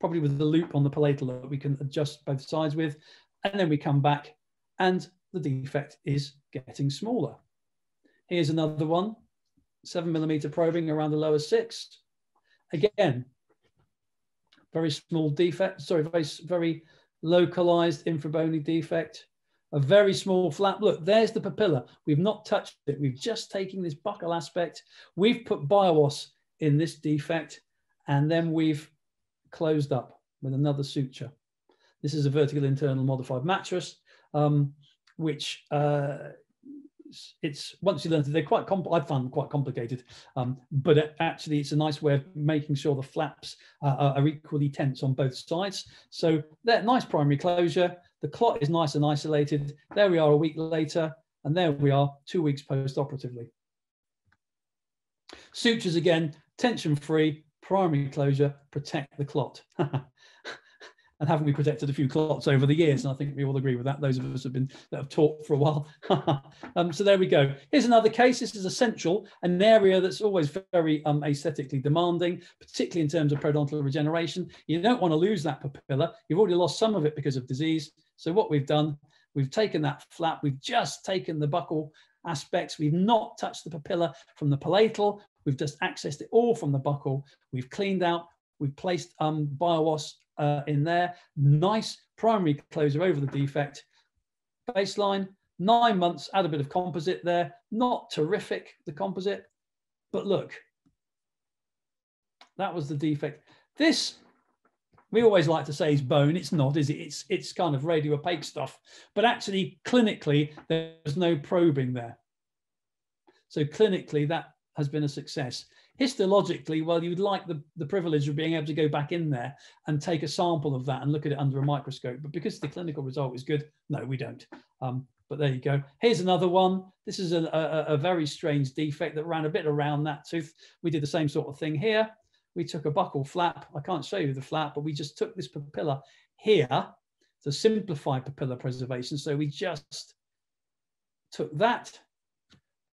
probably with the loop on the palatal that we can adjust both sides with. And then we come back and the defect is getting smaller. Here's another one, seven millimeter probing around the lower six. Again, very small defect, sorry, very, very localized infrabony defect, a very small flap. Look, there's the papilla. We've not touched it. We've just taken this buccal aspect. We've put Bio-Oss in this defect, and then we've closed up with another suture. This is a vertical internal modified mattress, um, which uh, it's once you learn it, they're quite I found them quite complicated, um, but it, actually it's a nice way of making sure the flaps uh, are equally tense on both sides. So that nice primary closure. The clot is nice and isolated. There we are a week later, and there we are two weeks post-operatively. Sutures again, tension free, primary closure, protect the clot. and haven't we protected a few clots over the years? And I think we all agree with that. Those of us have been that have taught for a while. um, so there we go. Here's another case. This is essential, an area that's always very um, aesthetically demanding, particularly in terms of periodontal regeneration. You don't want to lose that papilla. You've already lost some of it because of disease. So what we've done, we've taken that flap, we've just taken the buccal aspects. We've not touched the papilla from the palatal. We've just accessed it all from the buccal. We've cleaned out. We've placed um, Bio-Oss uh, in there. Nice primary closure over the defect. Baseline, nine months, add a bit of composite there. Not terrific, the composite, but look, that was the defect. This, we always like to say is bone. It's not, is it? It's, it's kind of radio opaque stuff, but actually clinically, there's no probing there. So clinically, that has been a success histologically, well, you'd like the, the privilege of being able to go back in there and take a sample of that and look at it under a microscope. But because the clinical result is good, no, we don't. Um, but there you go. Here's another one. This is a, a, a, very strange defect that ran a bit around that tooth. We did the same sort of thing here. We took a buccal flap. I can't show you the flap, but we just took this papilla here to simplify papilla preservation. So we just took that,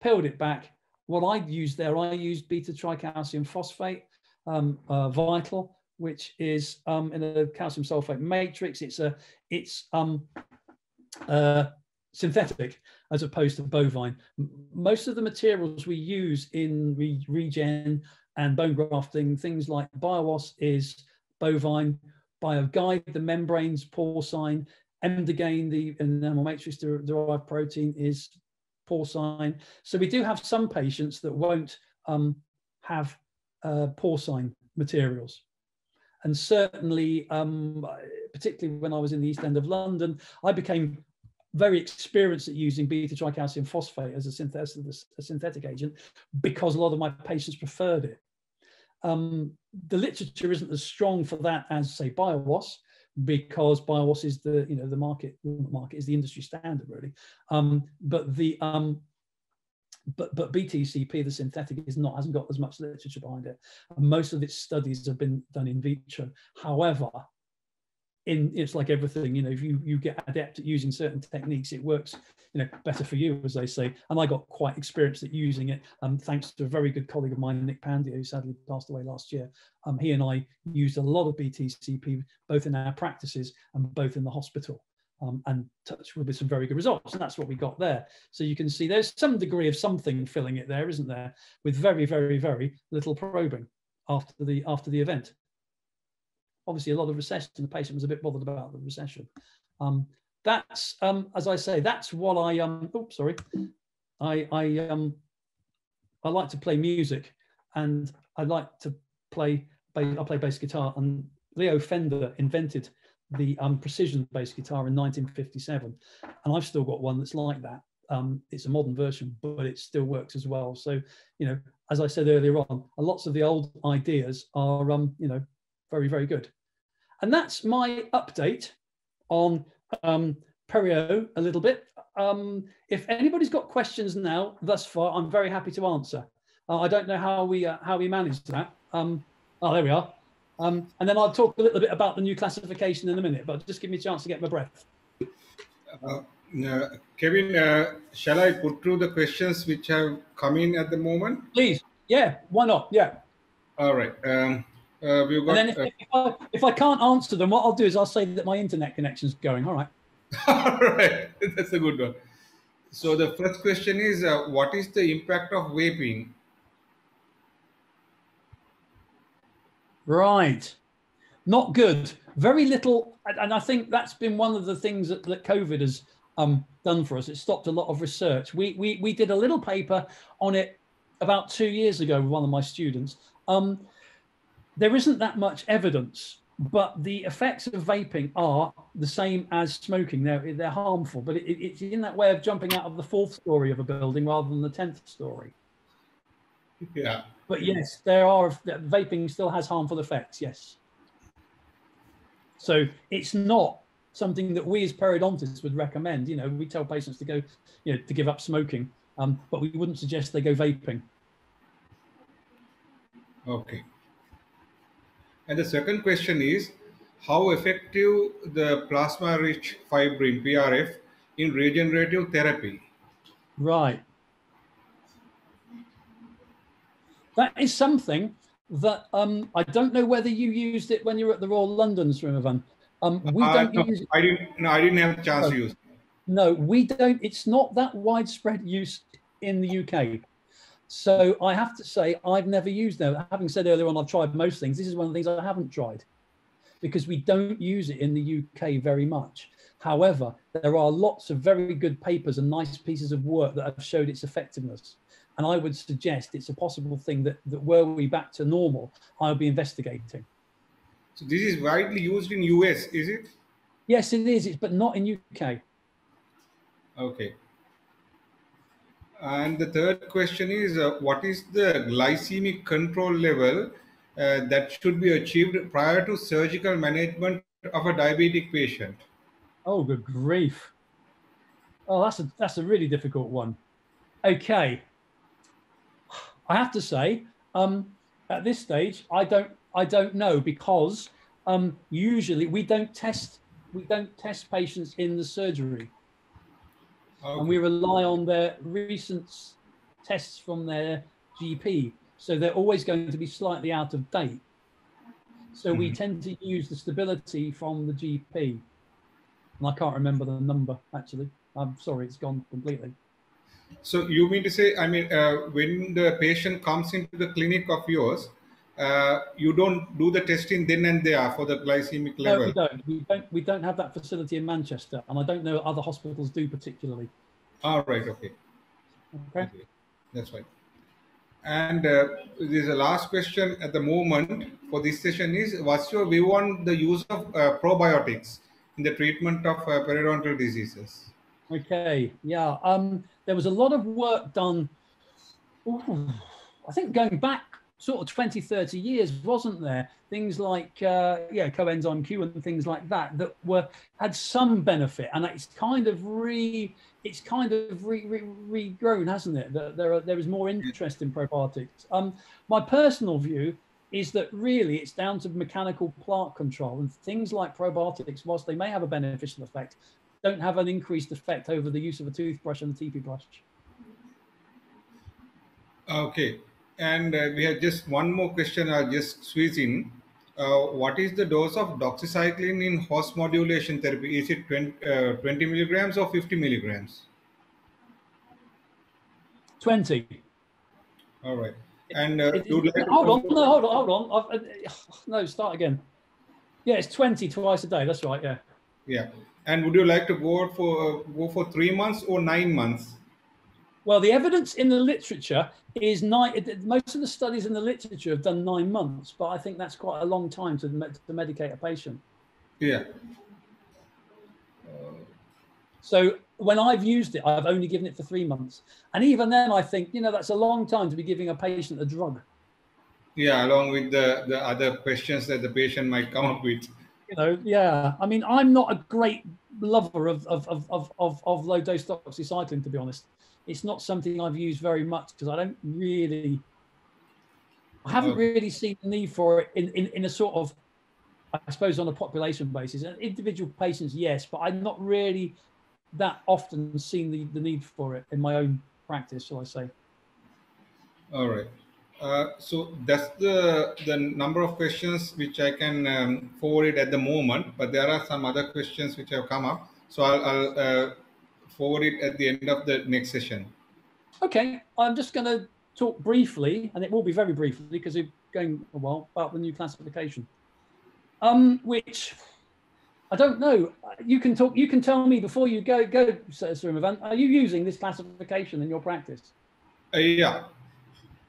peeled it back, what I used there, I used beta tricalcium phosphate, um, uh, vital, which is um, in a calcium sulfate matrix. It's a it's um, uh, synthetic as opposed to bovine. Most of the materials we use in re regen and bone grafting, things like Bio-Oss is bovine, BioGuide, the membranes, porcine, Emdogain, the enamel matrix derived protein is porcine. So we do have some patients that won't um, have uh, porcine materials. And certainly, um, particularly when I was in the East End of London, I became very experienced at using beta tricalcium phosphate as a synthetic, a synthetic agent because a lot of my patients preferred it. Um, the literature isn't as strong for that as, say, Bio-Oss because Bio-Oss is the you know the market market is the industry standard really. Um, but the um, but but BTCP the synthetic is not hasn't got as much literature behind it. And most of its studies have been done in vitro. However, in it's like everything you know if you you get adept at using certain techniques it works you know better for you as they say. And i got quite experienced at using it um, thanks to a very good colleague of mine nick pandia who sadly passed away last year. Um, he and i used a lot of btcp both in our practices and both in the hospital um, and touch with some very good results and that's what we got there. So you can see there's some degree of something filling it there isn't there with very very very little probing after the after the event obviously a lot of recession. The patient was a bit bothered about the recession. Um, that's um, as I say, that's what I um. Oh, sorry, I I um. I like to play music, and I like to play. I play bass guitar, and Leo Fender invented the um, precision bass guitar in 1957, and I've still got one that's like that. Um, it's a modern version, but it still works as well. So, you know, as I said earlier on, lots of the old ideas are, um, you know, very, very good. And that's my update on um, Perio a little bit. Um, if anybody's got questions now thus far, I'm very happy to answer. Uh, I don't know how we uh, how we managed that. Um, oh, there we are. Um, and then I'll talk a little bit about the new classification in a minute, but just give me a chance to get my breath. Uh, Uh, Kevin, uh, shall I put through the questions which have come in at the moment? Please. Yeah. Why not? Yeah. All right. Um, uh, we've got. And then if, uh, if, I, if I can't answer them, what I'll do is I'll say that my internet connection's going. All right. all right, that's a good one. So the first question is, uh, what is the impact of vaping? Right. Not good. Very little. And I think that's been one of the things that, that COVID has um, done for us. It stopped a lot of research. We, we, we did a little paper on it about two years ago with one of my students. Um, there isn't that much evidence, but the effects of vaping are the same as smoking. They're, they're harmful, but it, it's in that way of jumping out of the fourth story of a building rather than the 10th story. Yeah. But yes, there are vaping still has harmful effects. Yes. So it's not something that we as periodontists would recommend. You know, we tell patients to go, you know, to give up smoking, um, but we wouldn't suggest they go vaping. Okay. And the second question is, how effective the plasma-rich fibrin (PRF) in regenerative therapy? Right. That is something that um, I don't know whether you used it when you were at the Royal London, Srimavan. Um, we Uh, don't no, use it. I didn't. No, I didn't have a chance to Oh. use. it. No, we don't. It's not that widespread use in the UK. So I have to say, I've never used them. Having said earlier on, I've tried most things. This is one of the things I haven't tried because we don't use it in the UK very much. However, there are lots of very good papers and nice pieces of work that have showed its effectiveness. And I would suggest it's a possible thing that, that were we back to normal, I'll be investigating. So this is widely used in US, is it? Yes, it is, it's, but not in UK. Okay. And the third question is, uh, what is the glycemic control level uh, that should be achieved prior to surgical management of a diabetic patient? Oh, good grief. Oh, that's a that's a really difficult one. Okay. I have to say, um, at this stage, I don't I don't know because um, usually we don't test we don't test patients in the surgery, and we rely on their recent tests from their GP. So they're always going to be slightly out of date. So we Mhm. tend to use the stability from the GP. And I can't remember the number actually. I'm sorry, it's gone completely. So you mean to say, I mean, uh, when the patient comes into the clinic of yours, uh, you don't do the testing then and there for the glycemic level. No, we don't. We don't. We don't have that facility in Manchester, and I don't know other hospitals do particularly. All right, okay. Okay. Okay, that's right. And uh, there's a last question at the moment for this session is, what's your view on the use of uh, probiotics in the treatment of uh, periodontal diseases? Okay. Yeah. Um, there was a lot of work done. ooh, I think going back sort of 20, 30 years, wasn't there? Things like uh, yeah, coenzyme Q and things like that that were had some benefit, and it's kind of re it's kind of re, re, regrown, hasn't it? That there are, there is more interest in probiotics. Um, my personal view is that really it's down to mechanical plaque control and things like probiotics, whilst they may have a beneficial effect, don't have an increased effect over the use of a toothbrush and a TePe brush. Okay, and uh, we have just one more question I'll just squeeze in. Uh, what is the dose of doxycycline in host modulation therapy? Is it 20, uh, 20 milligrams or 50 milligrams? 20. All right. And uh, It- like hold on, no, hold on, hold on. I've, uh, no, start again. Yeah, it's 20 twice a day. That's right. Yeah. Yeah. And would you like to go out for uh, go for three months or nine months? Well, the evidence in the literature is nine. Most of the studies in the literature have done nine months, but I think that's quite a long time to, to medicate a patient. Yeah. So when I've used it, I've only given it for three months, and even then, I think you know that's a long time to be giving a patient a drug. Yeah, along with the, the other questions that the patient might come up with. You know, yeah. I mean, I'm not a great lover of of of of, of, of low dose doxycycline, to be honest. It's not something I've used very much because I don't really, I haven't Okay. really seen the need for it in, in in a sort of, I suppose, on a population basis. And individual patients, yes, but I'm not really that often seen the, the need for it in my own practice, shall I say. All right. Uh, so that's the the number of questions which I can um, forward it at the moment, but there are some other questions which have come up. So I'll, I'll uh, forward it at the end of the next session. Okay, I'm just going to talk briefly, and it will be very briefly because we're going a while about the new classification, um, which I don't know. You can talk. You can tell me before you go. Go, Sir Srimavan. Are you using this classification in your practice? Uh, yeah.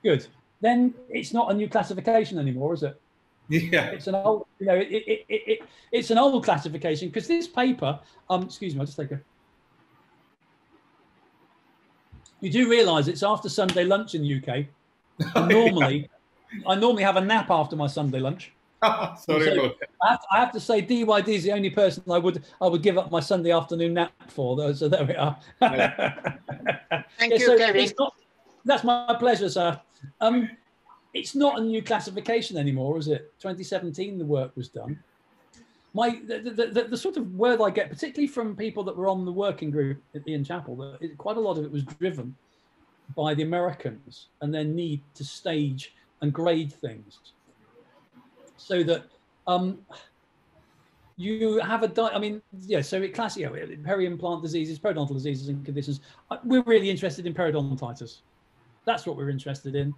Good. Then it's not a new classification anymore, is it? Yeah. It's an old. You know, it, it, it, it it's an old classification because this paper. Um, excuse me. I'll just take a. You do realise it's after Sunday lunch in the UK. And normally, I normally have a nap after my Sunday lunch. Sorry So- I have, to, I have to say, DYD is the only person I would I would give up my Sunday afternoon nap for. Though, so there we are. Thank Yeah, you, so Kevin. not- that's my pleasure, sir. Um, it's not a new classification anymore, is it? 2017, the work was done. My the, the, the, the sort of word I get, particularly from people that were on the working group at Ian Chapel, that it, quite a lot of it was driven by the Americans and their need to stage and grade things, so that um, you have a di- I mean, yeah. So it class, you know, peri-implant diseases, periodontal diseases, and conditions. Uh, We're really interested in periodontitis. That's what we're interested in.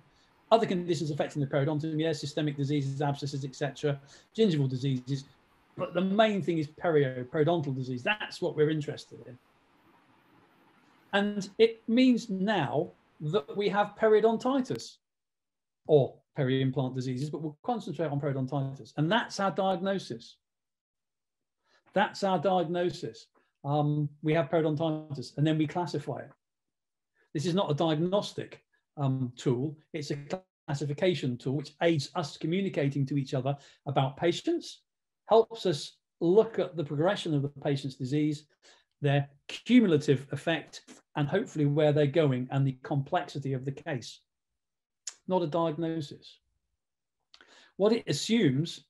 Other conditions affecting the periodontium, yes, systemic diseases, abscesses, etc., gingival diseases. But the main thing is perio, periodontal disease. That's what we're interested in. And it means now that we have periodontitis or peri-implant diseases, but we'll concentrate on periodontitis. And that's our diagnosis. That's our diagnosis. Um, we have periodontitis, and then we classify it. This is not a diagnostic um, tool, it's a classification tool which aids us communicating to each other about patients, helps us look at the progression of the patient's disease, their cumulative effect, and hopefully where they're going and the complexity of the case. Not a diagnosis. What it assumes,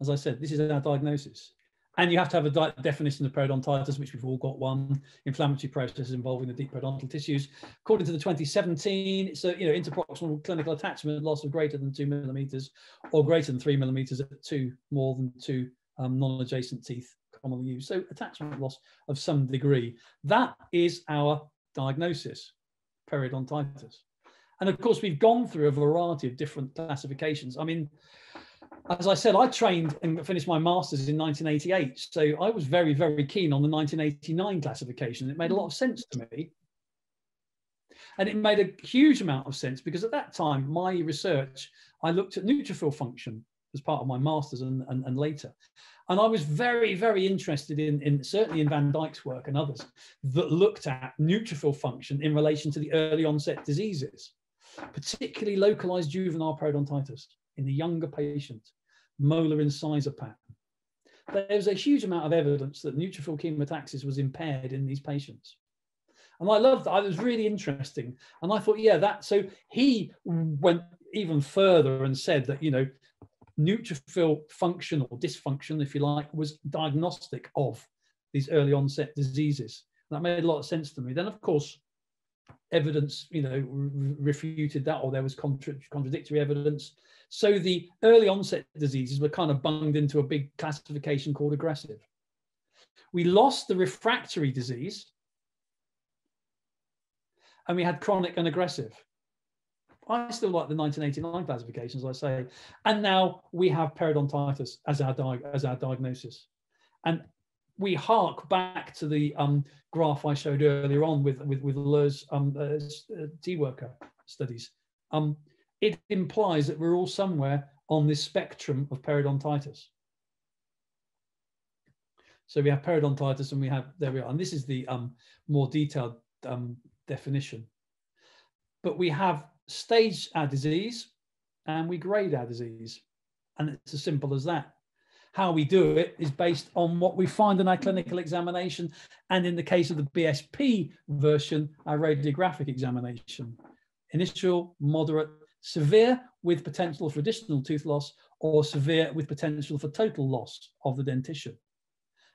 as I said, this is our diagnosis. And you have to have a di- definition of periodontitis, which we've all got one, inflammatory processes involving the deep periodontal tissues. According to the 2017, it's a you know interproximal clinical attachment loss of greater than two millimeters or greater than three millimeters at two more than two um, non-adjacent teeth commonly used. So attachment loss of some degree. That is our diagnosis, periodontitis. And of course, we've gone through a variety of different classifications. I mean, as I said, I trained and finished my master's in 1988. So I was very, very keen on the 1989 classification. It made a lot of sense to me. And it made a huge amount of sense because at that time, my research, I looked at neutrophil function as part of my master's and, and, and later. And I was very, very interested in, in certainly in Van Dyke's work and others that looked at neutrophil function in relation to the early onset diseases, particularly localized juvenile periodontitis in the younger patient, molar incisor pattern. There's a huge amount of evidence that neutrophil chemotaxis was impaired in these patients. And I loved that. It was really interesting. And I thought, yeah, that. So he went even further and said that, you know, neutrophil function or dysfunction, if you like, was diagnostic of these early onset diseases. That made a lot of sense to me. Then, of course, evidence, you know, re- refuted that, or there was contra- contradictory evidence. So the early onset diseases were kind of bunged into a big classification called aggressive. We lost the refractory disease, and we had chronic and aggressive. I still like the 1989 classifications, I say. And now we have periodontitis as our, as our diagnosis. And we hark back to the um, graph I showed earlier on with, with, with Löe's um, uh, uh, tea worker studies. Um, it implies that we're all somewhere on this spectrum of periodontitis. So we have periodontitis and we have, there we are. And this is the um, more detailed um, definition. But we have staged our disease and we grade our disease. And it's as simple as that. How we do it is based on what we find in our clinical examination. And in the case of the BSP version, our radiographic examination. Initial, moderate, severe with potential for additional tooth loss, or severe with potential for total loss of the dentition.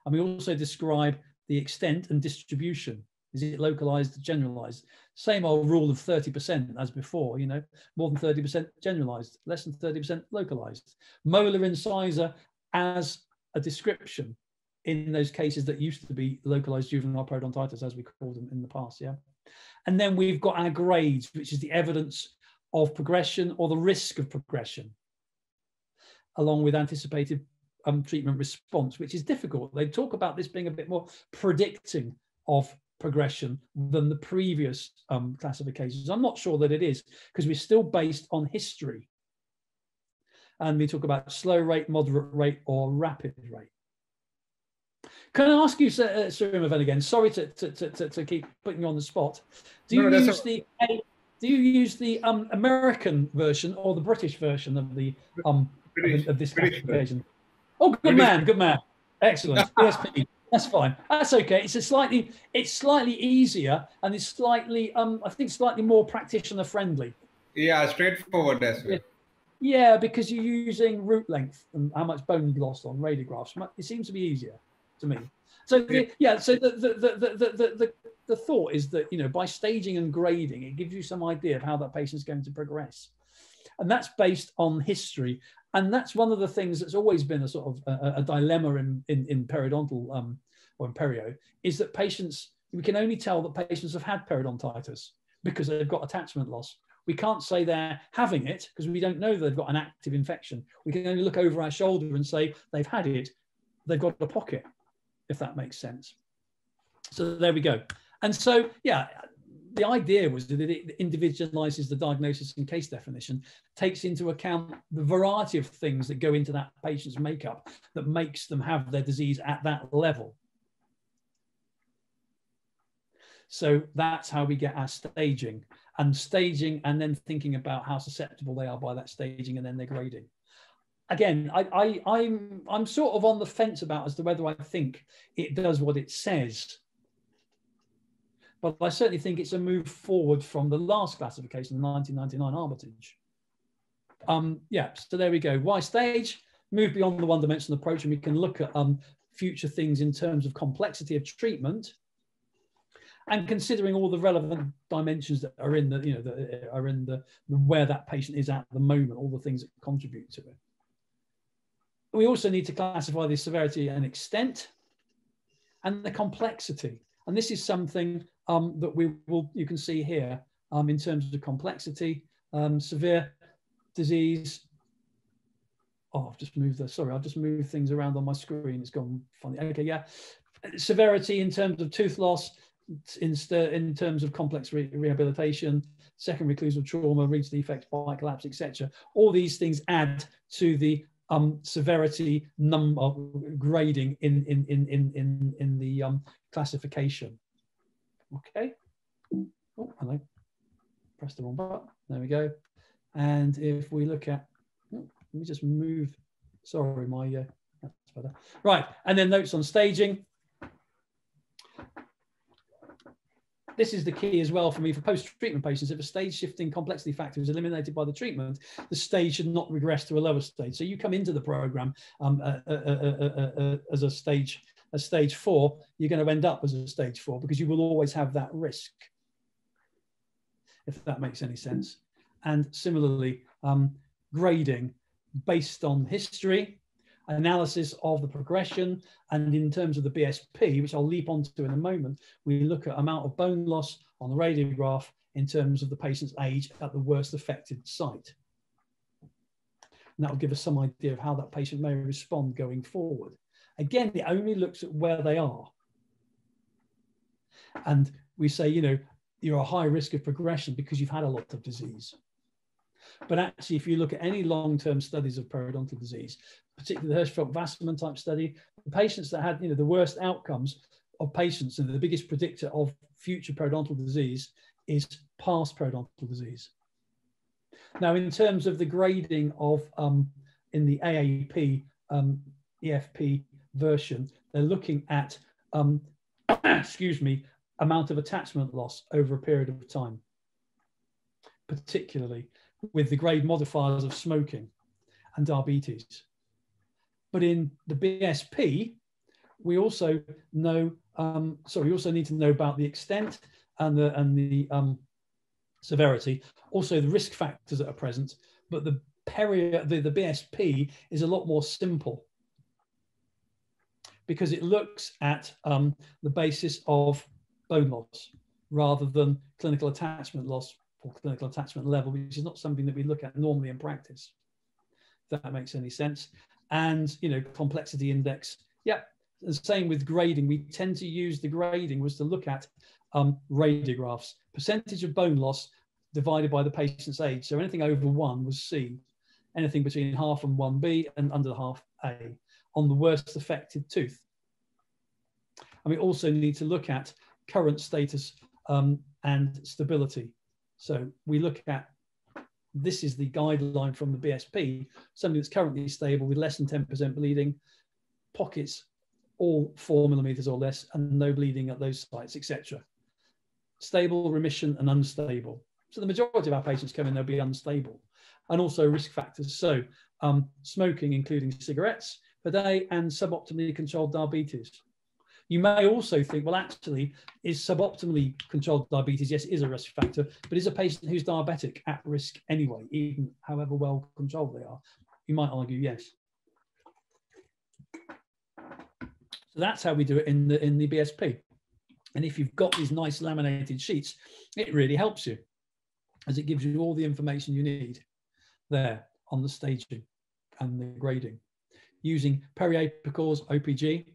And we also describe the extent and distribution. Is it localized, generalized? Same old rule of 30% as before, you know, more than 30% generalized, less than 30% localized. Molar incisor as a description in those cases that used to be localized juvenile periodontitis, as we called them in the past, yeah. And then we've got our grades, which is the evidence of progression or the risk of progression, along with anticipated um, treatment response, which is difficult. They talk about this being a bit more predicting of progression than the previous um, classifications. I'm not sure that it is because we're still based on history. And we talk about slow rate, moderate rate, or rapid rate. Can I ask you, Sir, uh, Sir Imogen, again? Sorry to, to, to, to, keep putting you on the spot. Do you no, use the do you use the um, American version or the British version of the um, of, of, this classification? Oh, good British. man, good man, excellent. BSP. That's fine. That's okay. It's a slightly, it's slightly easier and it's slightly, um, I think, slightly more practitioner friendly. Yeah, straightforward as well. Yeah, because you're using root length and how much bone you lost on radiographs. It seems to be easier to me. So the, yeah, so the the, the the the the thought is that you know by staging and grading, it gives you some idea of how that patient is going to progress, and that's based on history and that's one of the things that's always been a sort of a, a dilemma in, in, in periodontal um, or in perio is that patients we can only tell that patients have had periodontitis because they've got attachment loss we can't say they're having it because we don't know they've got an active infection. We can only look over our shoulder and say they've had it. They've got a pocket if that makes sense. So there we go. And so yeah the idea was that it individualizes the diagnosis and case definition, takes into account the variety of things that go into that patient's makeup that makes them have their disease at that level. So that's how we get our staging and staging and then thinking about how susceptible they are by that staging and then their grading. Again, I, I, I'm, I'm sort of on the fence about as to whether I think it does what it says but I certainly think it's a move forward from the last classification, the 1999 Armitage. Um, yeah, so there we go. Why stage? Move beyond the one-dimensional approach, and we can look at um, future things in terms of complexity of treatment, and considering all the relevant dimensions that are in the, you know, that are in the, the where that patient is at the moment, all the things that contribute to it. We also need to classify the severity and extent, and the complexity. And this is something um, that we will, you can see here um, in terms of complexity, um, severe disease. Oh, I've just moved the, sorry, I've just moved things around on my screen. It's gone funny. Okay, yeah. Severity in terms of tooth loss, in, in terms of complex re rehabilitation, secondary occlusal trauma, ridge defects, bite collapse, etc. All these things add to the um, severity number grading in in in in in, in the um, classification. Okay. Oh, hello. Press the wrong button. There we go. And if we look at, oh, let me just move. Sorry, my uh, that's better. Right, and then notes on staging. This is the key as well for me for post-treatment patients. If a stage shifting complexity factor is eliminated by the treatment, the stage should not regress to a lower stage. So you come into the program um, uh, uh, uh, uh as a stage a stage four, you're going to end up as a stage four because you will always have that risk, if that makes any sense. And similarly, um, grading based on history, analysis of the progression, and in terms of the BSP, which I'll leap onto in a moment, we look at amount of bone loss on the radiograph in terms of the patient's age at the worst affected site. And that will give us some idea of how that patient may respond going forward. Again, it only looks at where they are. And we say, you know, you're a high risk of progression because you've had a lot of disease. But actually, if you look at any long-term studies of periodontal disease, particularly the Hirschfeld-Wassermann type study, the patients that had, you know, the worst outcomes of patients and the biggest predictor of future periodontal disease is past periodontal disease. Now, in terms of the grading of um, in the AAP, um, EFP version, they're looking at, um, excuse me, amount of attachment loss over a period of time, particularly with the grade modifiers of smoking and diabetes. But in the BSP, we also know um, so we also need to know about the extent and the and the um, severity, also the risk factors that are present. But the peri the, the BSP is a lot more simple because it looks at um, the basis of bone loss rather than clinical attachment loss or clinical attachment level, which is not something that we look at normally in practice. If that makes any sense. And you know, complexity index. Yeah, the same with grading. We tend to use the grading was to look at um, radiographs, percentage of bone loss divided by the patient's age. So anything over one was C, anything between half and 1B and under half A on the worst affected tooth. And we also need to look at current status um, and stability. So we look at this is the guideline from the BSP, something that's currently stable with less than 10% bleeding, pockets all four millimeters or less, and no bleeding at those sites, etc. Stable, remission, and unstable. So the majority of our patients come in, they'll be unstable. And also risk factors. So um, smoking, including cigarettes per day, and suboptimally controlled diabetes. You may also think, well, actually, is suboptimally controlled diabetes? Yes, is a risk factor, but is a patient who's diabetic at risk anyway, even however well controlled they are? You might argue yes. So that's how we do it in the in the BSP. And if you've got these nice laminated sheets, it really helps you as it gives you all the information you need there on the staging and the grading. Using periapicals, OPG,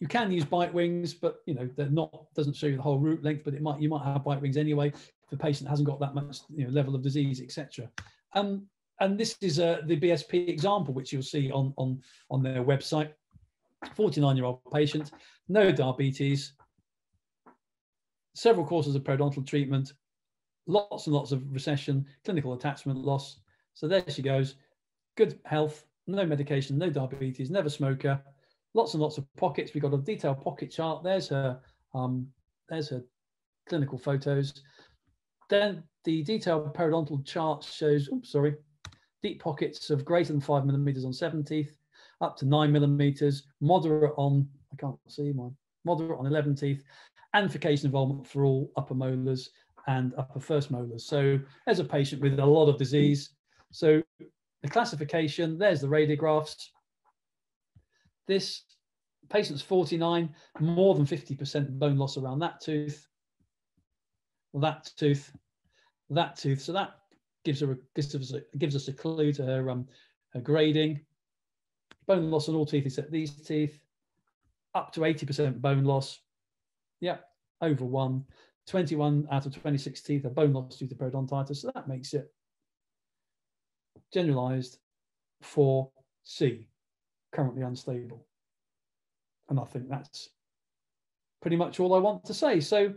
you can use bite wings, but you know they're not doesn't show you the whole root length, but it might you might have bite wings anyway if the patient hasn't got that much you know level of disease, etc. Um, and this is uh, the BSP example, which you'll see on on on their website. 49 year old patient, no diabetes, several courses of periodontal treatment, lots and lots of recession, clinical attachment loss. So there she goes, good health, no medication, no diabetes, never smoker, lots and lots of pockets. We've got a detailed pocket chart. There's her, um, there's her clinical photos. Then the detailed periodontal chart shows, oops, sorry, deep pockets of greater than five millimeters on seven teeth, up to nine millimeters, moderate on, I can't see mine, moderate on 11 teeth, and furcation involvement for all upper molars and upper first molars. So there's a patient with a lot of disease. So the classification, there's the radiographs, this patient's 49, more than 50% bone loss around that tooth, that tooth, that tooth. So that gives her gives us a, gives us a clue to her um her grading. Bone loss on all teeth except these teeth. Up to 80% bone loss. Yeah, over one. 21 out of 26 teeth are bone loss due to periodontitis. So that makes it generalized for C currently unstable. And I think that's pretty much all I want to say. So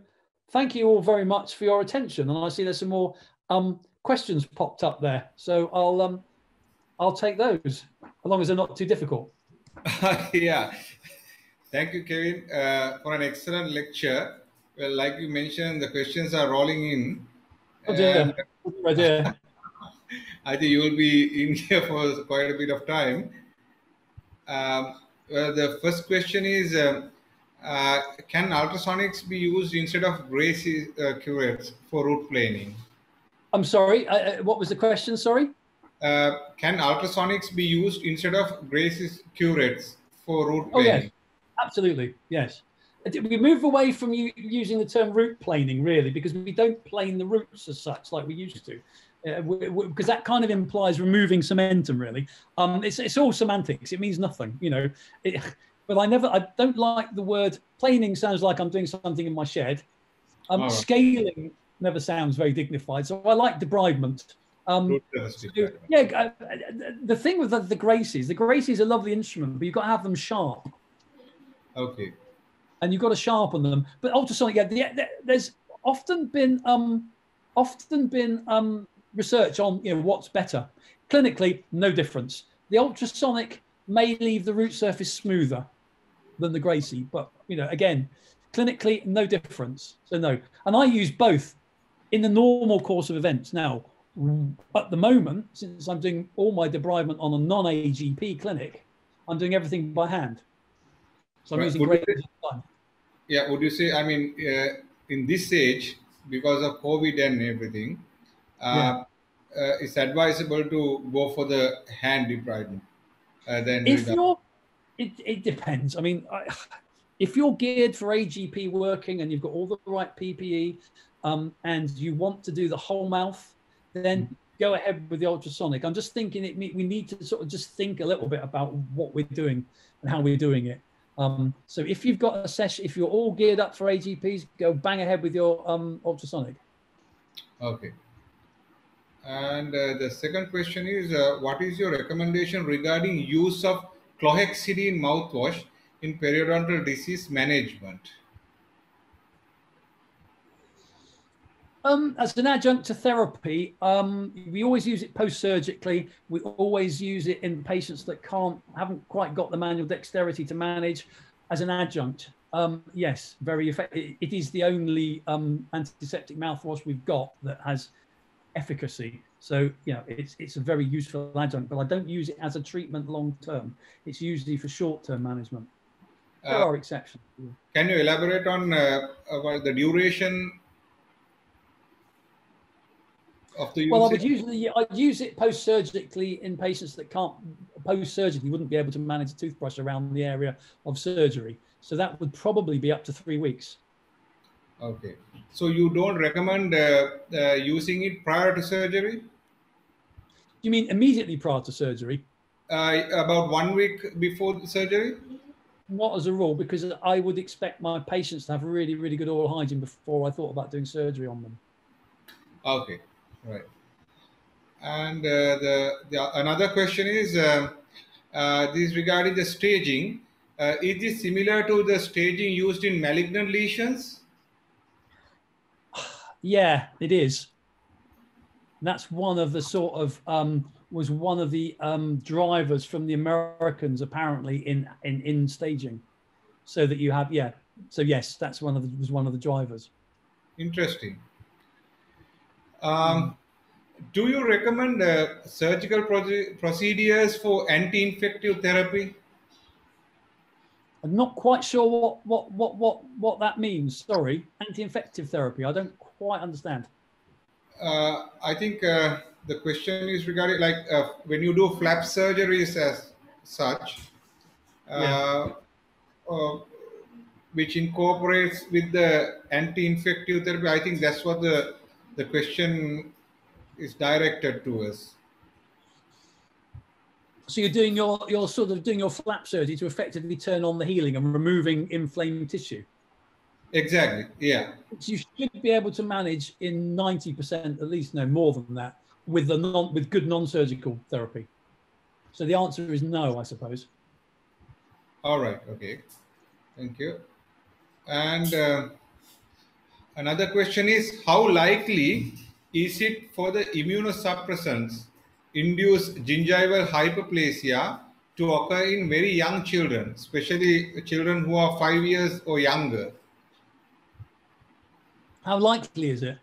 thank you all very much for your attention. And I see there's some more um, questions popped up there. So I'll um, I'll take those, as long as they're not too difficult. yeah. Thank you, Kevin, uh, for an excellent lecture. Well, like you mentioned, the questions are rolling in. Oh dear. Oh dear. I think you will be in here for quite a bit of time. Um, well, the first question is uh, uh, Can ultrasonics be used instead of Gracey uh, curettes for root planing? I'm sorry, what was the question? Sorry? Uh, can ultrasonics be used instead of Graceys curettes for root planing? Oh, yes, absolutely, yes. We move away from you using the term root planing, really, because we don't plane the roots as such like we used to because that kind of implies removing cementum really. Um it's, it's all semantics. It means nothing you know. It, but i never i don't like the word planing sounds like i'm doing something in my shed. Um right. scaling never sounds very dignified so i like debridement. Um so, yeah uh, the thing with the, the Graceys the Graceys are lovely instrument but you've got to have them sharp. Okay. And you've got to sharpen them. But ultrasonic yeah the, there's often been um often been um research on you know what's better. Clinically, no difference. The ultrasonic may leave the root surface smoother than the Gracey, but you know again, clinically no difference. So no, and I use both in the normal course of events. Now, at the moment, since I'm doing all my debridement on a non-AGP clinic, I'm doing everything by hand. So I'm right. using would. Yeah, would you say? I mean, uh, in this age, because of COVID and everything, uh, uh, it's advisable to go for the hand debridement. Uh, then if you're it, it depends. I mean I, if you're geared for agp working and you've got all the right ppe um, and you want to do the whole mouth then go ahead with the ultrasonic. I'm just thinking it we need to sort of just think a little bit about what we're doing and how we're doing it. Um, so if you've got a session if you're all geared up for agps go bang ahead with your um, ultrasonic. Okay. And uh, the second question is, uh, what is your recommendation regarding use of chlorhexidine mouthwash in periodontal disease management? Um, as an adjunct to therapy, um, we always use it post-surgically. We always use it in patients that can't, haven't quite got the manual dexterity to manage. As an adjunct, um, yes, very effective. It is the only um, antiseptic mouthwash we've got that has efficacy. So, you know, it's it's a very useful adjunct, but I don't use it as a treatment long term. It's usually for short-term management. There Uh, are exceptions. can you elaborate on uh, about the duration of the use? Well, I would usually I'd use it post surgically in patients that can't post surgically wouldn't be able to manage a toothbrush around the area of surgery. So that would probably be up to three weeks. Okay. So you don't recommend uh, uh, using it prior to surgery? You mean immediately prior to surgery? Uh, about one week before the surgery? Not as a rule, because I would expect my patients to have really, really good oral hygiene before I thought about doing surgery on them. Okay, right. And uh, the, the another question is um uh, this regarding the staging. Uh, is this similar to the staging used in malignant lesions? Yeah, it is. That's one of the sort of um, was one of the um, drivers from the Americans apparently in, in in staging, so that you have yeah. So yes, that's one of the was one of the drivers. Interesting. Um, do you recommend uh, surgical proce- procedures for anti-infective therapy? I'm not quite sure what what what what what that means. Sorry, anti-infective therapy. I don't quite understand. Uh, I think uh, the question is regarding like uh, when you do flap surgeries as such, uh, uh, which incorporates with the anti-infective therapy. I think that's what the the question is directed to us. So you're doing your you're sort of doing your flap surgery to effectively turn on the healing and removing inflamed tissue. Exactly. Yeah. you should be able to manage in 90% at least no more than that with the non with good non-surgical therapy so the answer is no i suppose All right. Okay. Thank you. And uh, another question is how likely is it for the immunosuppressants induce gingival hyperplasia to occur in very young children, especially children who are five years or younger? How likely is it?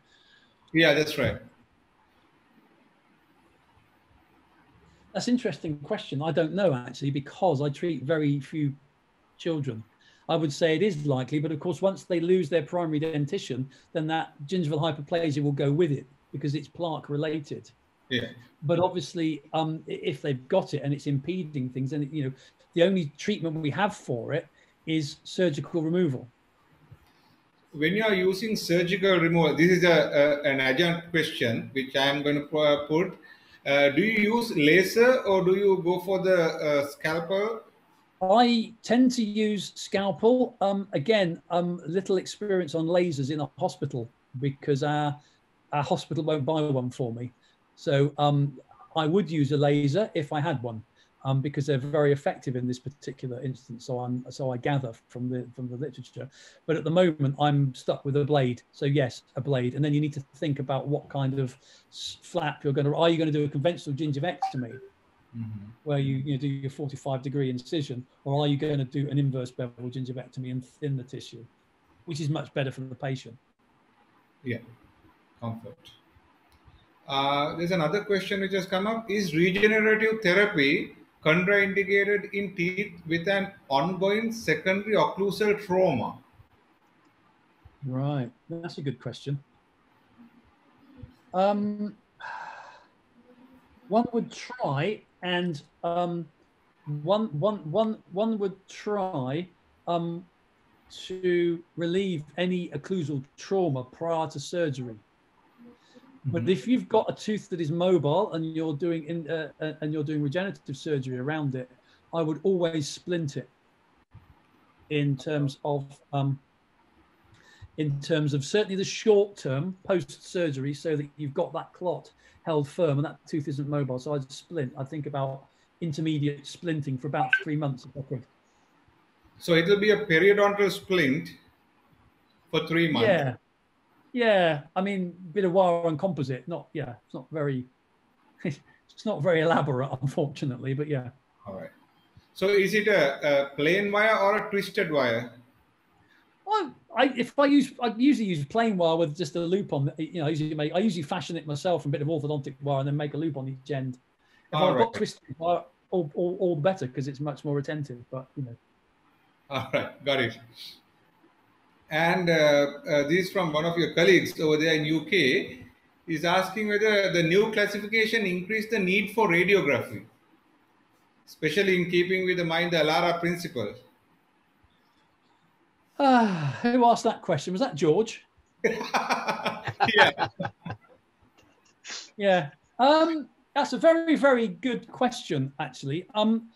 Yeah, that's right. that's an interesting question. I don't know actually because i treat very few children. I would say it is likely but of course once they lose their primary dentition then that gingival hyperplasia will go with it because it's plaque related Yeah. but obviously um, if they've got it and it's impeding things then you know the only treatment we have for it is surgical removal When you are using surgical removal, this is a, a an adjunct question which I am going to put. Uh, do you use laser or do you go for the uh, scalpel? I tend to use scalpel. Um, again, um, little experience on lasers in a hospital because our, our hospital won't buy one for me. So um, I would use a laser if I had one um, because they're very effective in this particular instance. So I'm so I gather from the from the literature. But at the moment, I'm stuck with a blade. So yes, a blade, and then you need to think about what kind of flap you're going to. Are you going to do a conventional gingivectomy? where you, you know, do your 45 degree incision, or are you going to do an inverse bevel gingivectomy and thin the tissue, which is much better for the patient? Yeah, comfort. Uh, there's another question which has come up. Is regenerative therapy contraindicated in teeth with an ongoing secondary occlusal trauma? Right, that's a good question. Um, one would try and um, one, one, one, one would try um, to relieve any occlusal trauma prior to surgery. But Mhm. if you've got a tooth that is mobile and you're doing in, uh, uh, and you're doing regenerative surgery around it, I would always splint it in terms of um, in terms of certainly the short term post surgery, so that you've got that clot held firm and that tooth isn't mobile. So I'd splint. I think about intermediate splinting for about three months if I could. So it will be a periodontal splint for three months. Yeah, yeah. I mean, bit of wire and composite. Not yeah. It's not very. It's not very elaborate, unfortunately, but yeah. All right. So is it a, a plain wire or a twisted wire? Well, I, if I use, I usually use plain wire with just a loop on. You know, I usually make, I usually fashion it myself from a bit of orthodontic wire and then make a loop on each end. If All I've right. got twisted wire, all, all, all the better because it's much more retentive. But you know, All right, got it. And uh, uh, this is from one of your colleagues over there in UK. Is asking whether the new classification increased the need for radiography, especially in keeping with the mind the Alara principle. ah, who asked that question? Was that George? yeah. Yeah. Um, that's a very, very good question, actually. Um,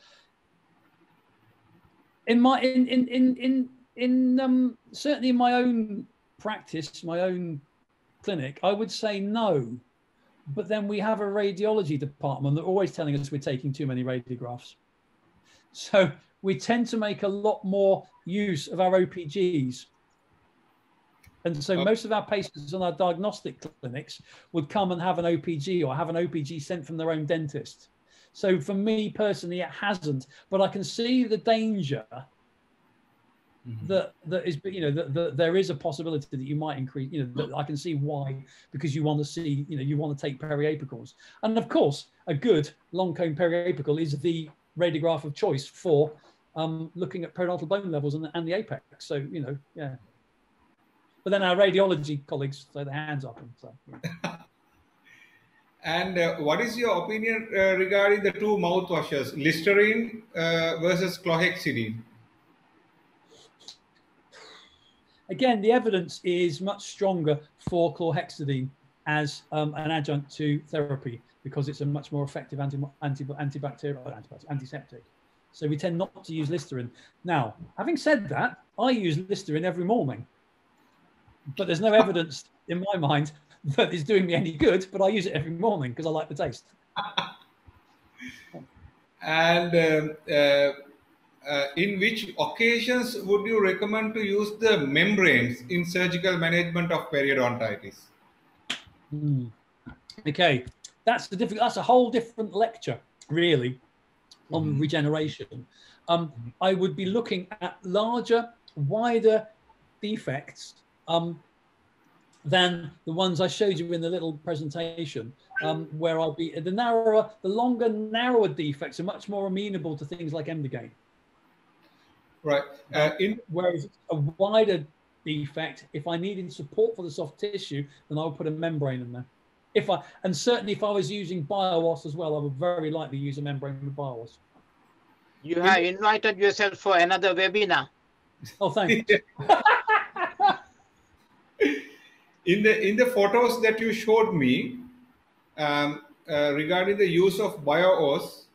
in my, in, in, in, in, in um, certainly in my own practice, my own clinic, I would say no. But then we have a radiology department that are always telling us we're taking too many radiographs. So we tend to make a lot more use of our OPGs. And so Oh. most of our patients on our diagnostic clinics would come and have an OPG or have an OPG sent from their own dentist. So for me personally, it hasn't, but I can see the danger that that is, you know, that, that there is a possibility that you might increase, you know, I can see why, because you want to see, you know, you want to take periapicals. And of course, a good long cone periapical is the radiograph of choice for um, looking at periodontal bone levels and, and the apex. So, you know, yeah. But then our radiology colleagues throw their hands up and so. yeah. And uh, what is your opinion uh, regarding the two mouthwashes, Listerine uh, versus chlorhexidine? Again, the evidence is much stronger for chlorhexidine as um, an adjunct to therapy because it's a much more effective anti, anti, antibacterial, antiseptic. So we tend not to use Listerine. Now, having said that, I use Listerine every morning, but there's no evidence in my mind that it's doing me any good. But I use it every morning because I like the taste. And um, uh, uh, in which occasions would you recommend to use the membranes in surgical management of periodontitis? Hmm. Okay, that's the different. That's a whole different lecture, really, on Mhm. regeneration. Um, I would be looking at larger, wider defects um, than the ones I showed you in the little presentation, um, where I'll be the narrower, the longer, narrower defects are much more amenable to things like Emdogain. Right. Uh, in Whereas a wider defect, if I needed support for the soft tissue, then I would put a membrane in there. If I and certainly if I was using Bio-Oss as well, I would very likely use a membrane with Bio-Oss. You have invited yourself for another webinar. Oh, thanks. in the in the photos that you showed me um, uh, regarding the use of Bio-Oss,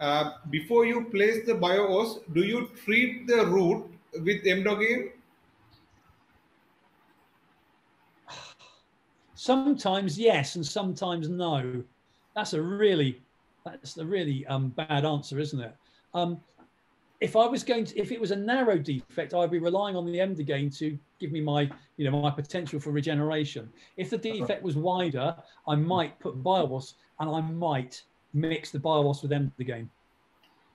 uh, before you place the Bio-Oss, do you treat the root with Emdogain? sometimes yes, and sometimes no. That's a really that's a really um, bad answer, isn't it? Um, if I was going to, if it was a narrow defect, I'd be relying on the Emdogain to give me my, you know, my potential for regeneration. If the defect was wider, I might put Bio-Oss and I might mix the Bio-Oss with Emdogain.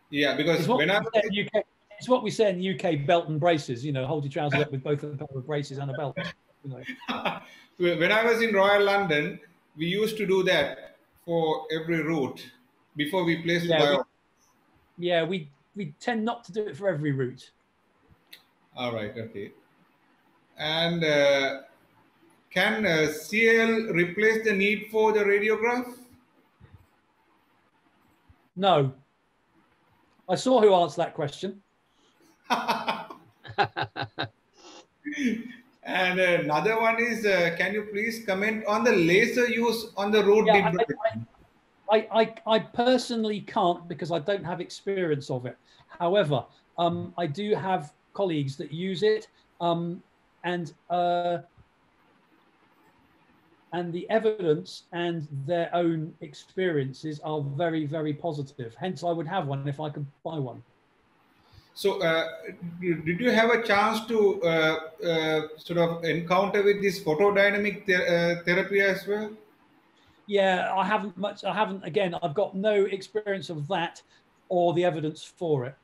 Yeah, because It's what, when we I say in UK, it's what we say in the UK belt and braces, you know, hold your trousers up with both a pair of braces and a belt. You know. when I was in Royal London, we used to do that for every root before we place the Yeah, Bio-Oss. Yeah, we, we tend not to do it for every root. All right, okay. And uh, can uh, CL replace the need for the radiograph? No. I saw who answered that question. and another one is, uh, can you please comment on the laser use on the road yeah, I, I, I, personally can't because I don't have experience of it. However, um, I do have colleagues that use it, um, and uh, and the evidence and their own experiences are very, very positive. Hence, I would have one if I could buy one. So, uh, did you have a chance to uh, uh, sort of encounter with this photodynamic uh, therapy as well? Yeah, I haven't much. I haven't. Again, I've got no experience of that or the evidence for it.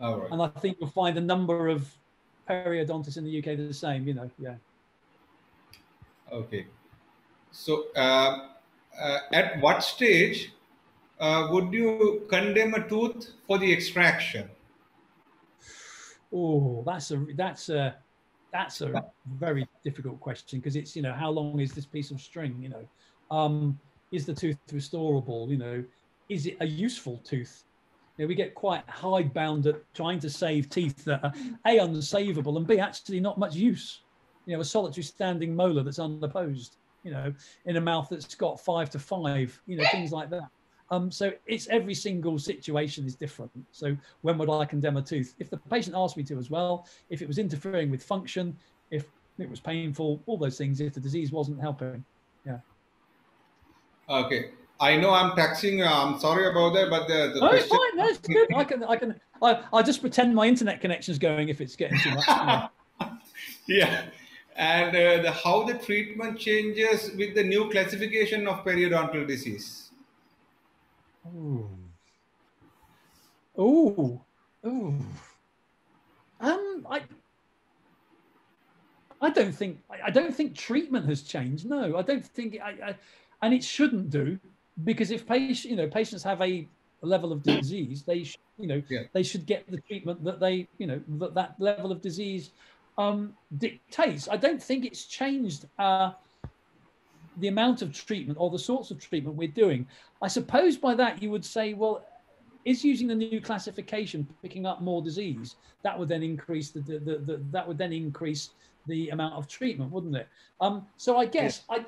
All right. And I think you'll find a number of periodontists in the UK the same. You know, yeah. Okay. So, uh, uh, at what stage uh, would you condemn a tooth for the extraction? Oh, that's a that's a that's a very difficult question because it's you know how long is this piece of string? You know, um, is the tooth restorable? You know, is it a useful tooth? You know, we get quite hidebound at trying to save teeth that are a unsavable and b actually not much use you know, a solitary standing molar that's unopposed, you know, in a mouth that's got five to five, you know, things like that. Um, so it's every single situation is different. So when would I condemn a tooth? If the patient asked me to as well, if it was interfering with function, if it was painful, all those things, if the disease wasn't helping. Yeah. Okay. I know I'm taxing. Uh, I'm sorry about that, but the, the no, question... it's fine. No, it's good. I can, I can, I, I just pretend my internet connection is going if it's getting too much. You know. yeah and uh, the, how the treatment changes with the new classification of periodontal disease. Ooh. Ooh. Ooh. Um, I, I don't think I don't think treatment has changed. No, I don't think I, I and it shouldn't do because if patients, you know, patients have a level of disease, they, sh- you know, yeah. they should get the treatment that they, you know, that that level of disease um, dictates. I don't think it's changed uh, the amount of treatment or the sorts of treatment we're doing. I suppose by that you would say, well, is using the new classification picking up more disease? That would then increase the, the, the, the that would then increase the amount of treatment, wouldn't it? Um, so I guess I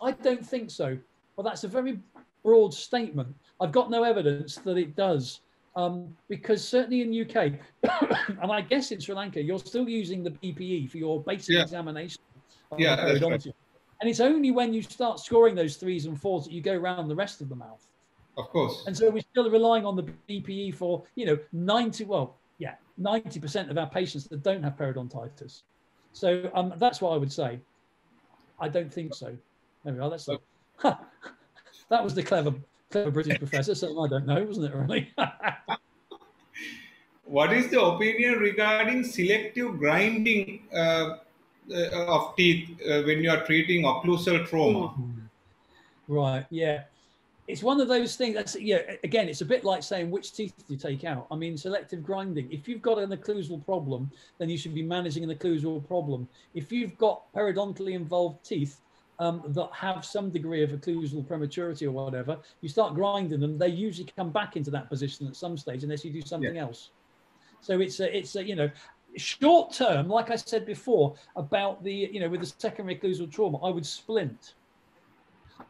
I don't think so. Well, that's a very broad statement. I've got no evidence that it does um, because certainly in UK, and I guess in Sri Lanka, you're still using the BPE for your basic yeah. examination. Yeah, right. And it's only when you start scoring those threes and fours that you go around the rest of the mouth. Of course. And so we're still relying on the BPE for, you know, 90, well, yeah, 90% of our patients that don't have periodontitis. So um, that's what I would say. I don't think so. There we are. That's the, that was the clever clever British professor, something I don't know, wasn't it, really? what is the opinion regarding selective grinding uh, uh, of teeth uh, when you are treating occlusal trauma? Right, yeah. It's one of those things that's, yeah, again, it's a bit like saying which teeth do you take out? I mean, selective grinding. If you've got an occlusal problem, then you should be managing an occlusal problem. If you've got periodontally involved teeth, um, that have some degree of occlusal prematurity or whatever, you start grinding them, they usually come back into that position at some stage unless you do something yeah. else. So it's a, it's a, you know, short term, like I said before about the, you know, with the secondary occlusal trauma, I would splint.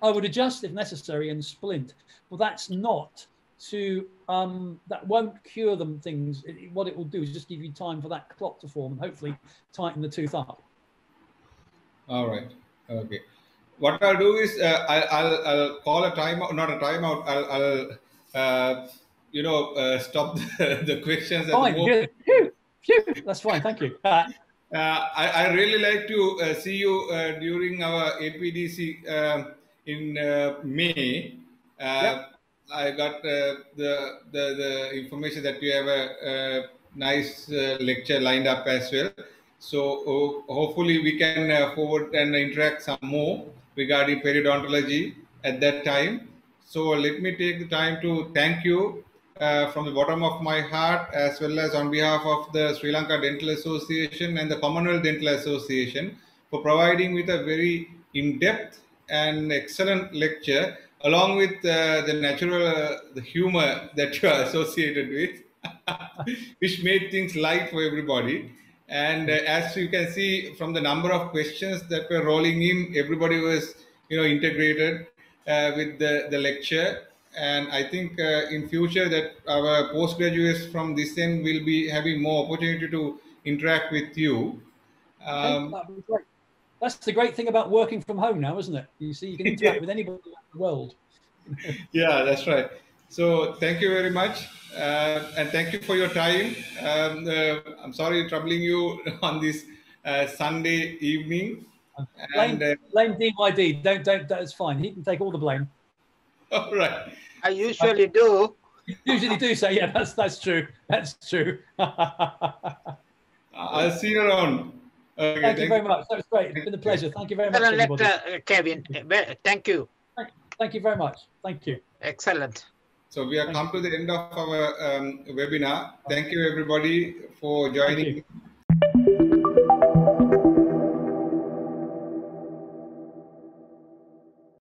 I would adjust if necessary and splint, but that's not to um, that won't cure them things. It, what it will do is just give you time for that clot to form and hopefully tighten the tooth up. All right. Okay what I'll do is uh, I'll, I'll, I'll, call a timeout, not a timeout. I'll, I'll uh, you know, uh, stop the, the questions. Fine, phew, phew, that's fine. Thank you. Uh, uh, I, I really like to uh, see you during our APDC um, in May. Yep. I got the, the the information that you have a, a nice lecture lined up as well. So hopefully we can forward and interact some more regarding periodontology at that time. So let me take the time to thank you uh, from the bottom of my heart, as well as on behalf of the Sri Lanka Dental Association and the Commonwealth Dental Association, for providing with a very in-depth and excellent lecture, along with uh, the natural uh, the humor that you are associated with, which made things light for everybody. And uh, as you can see from the number of questions that were rolling in, everybody was, you know, integrated uh, with the, the lecture. And I think uh, in future that our postgraduates from this end will be having more opportunity to interact with you. Um, That'd be great. That's the great thing about working from home now, isn't it? You see, you can interact with anybody in the world. yeah, that's right. So thank you very much, uh, and thank you for your time. Um, uh, I'm sorry troubling you on this uh, Sunday evening. Blame, And uh, blame DYD. Don't, don't, that's fine. He can take all the blame. all right, I usually do. Usually do say, yeah, that's that's true. That's true. I'll see you around. Okay, Thank you very much. That was great. It's been a pleasure. Thank you very much, Excellent everybody. lecture, uh, Kevin. Thank you. Thank you very much. Thank you. Excellent. So we have come to the end of our um, webinar. Thank you everybody for joining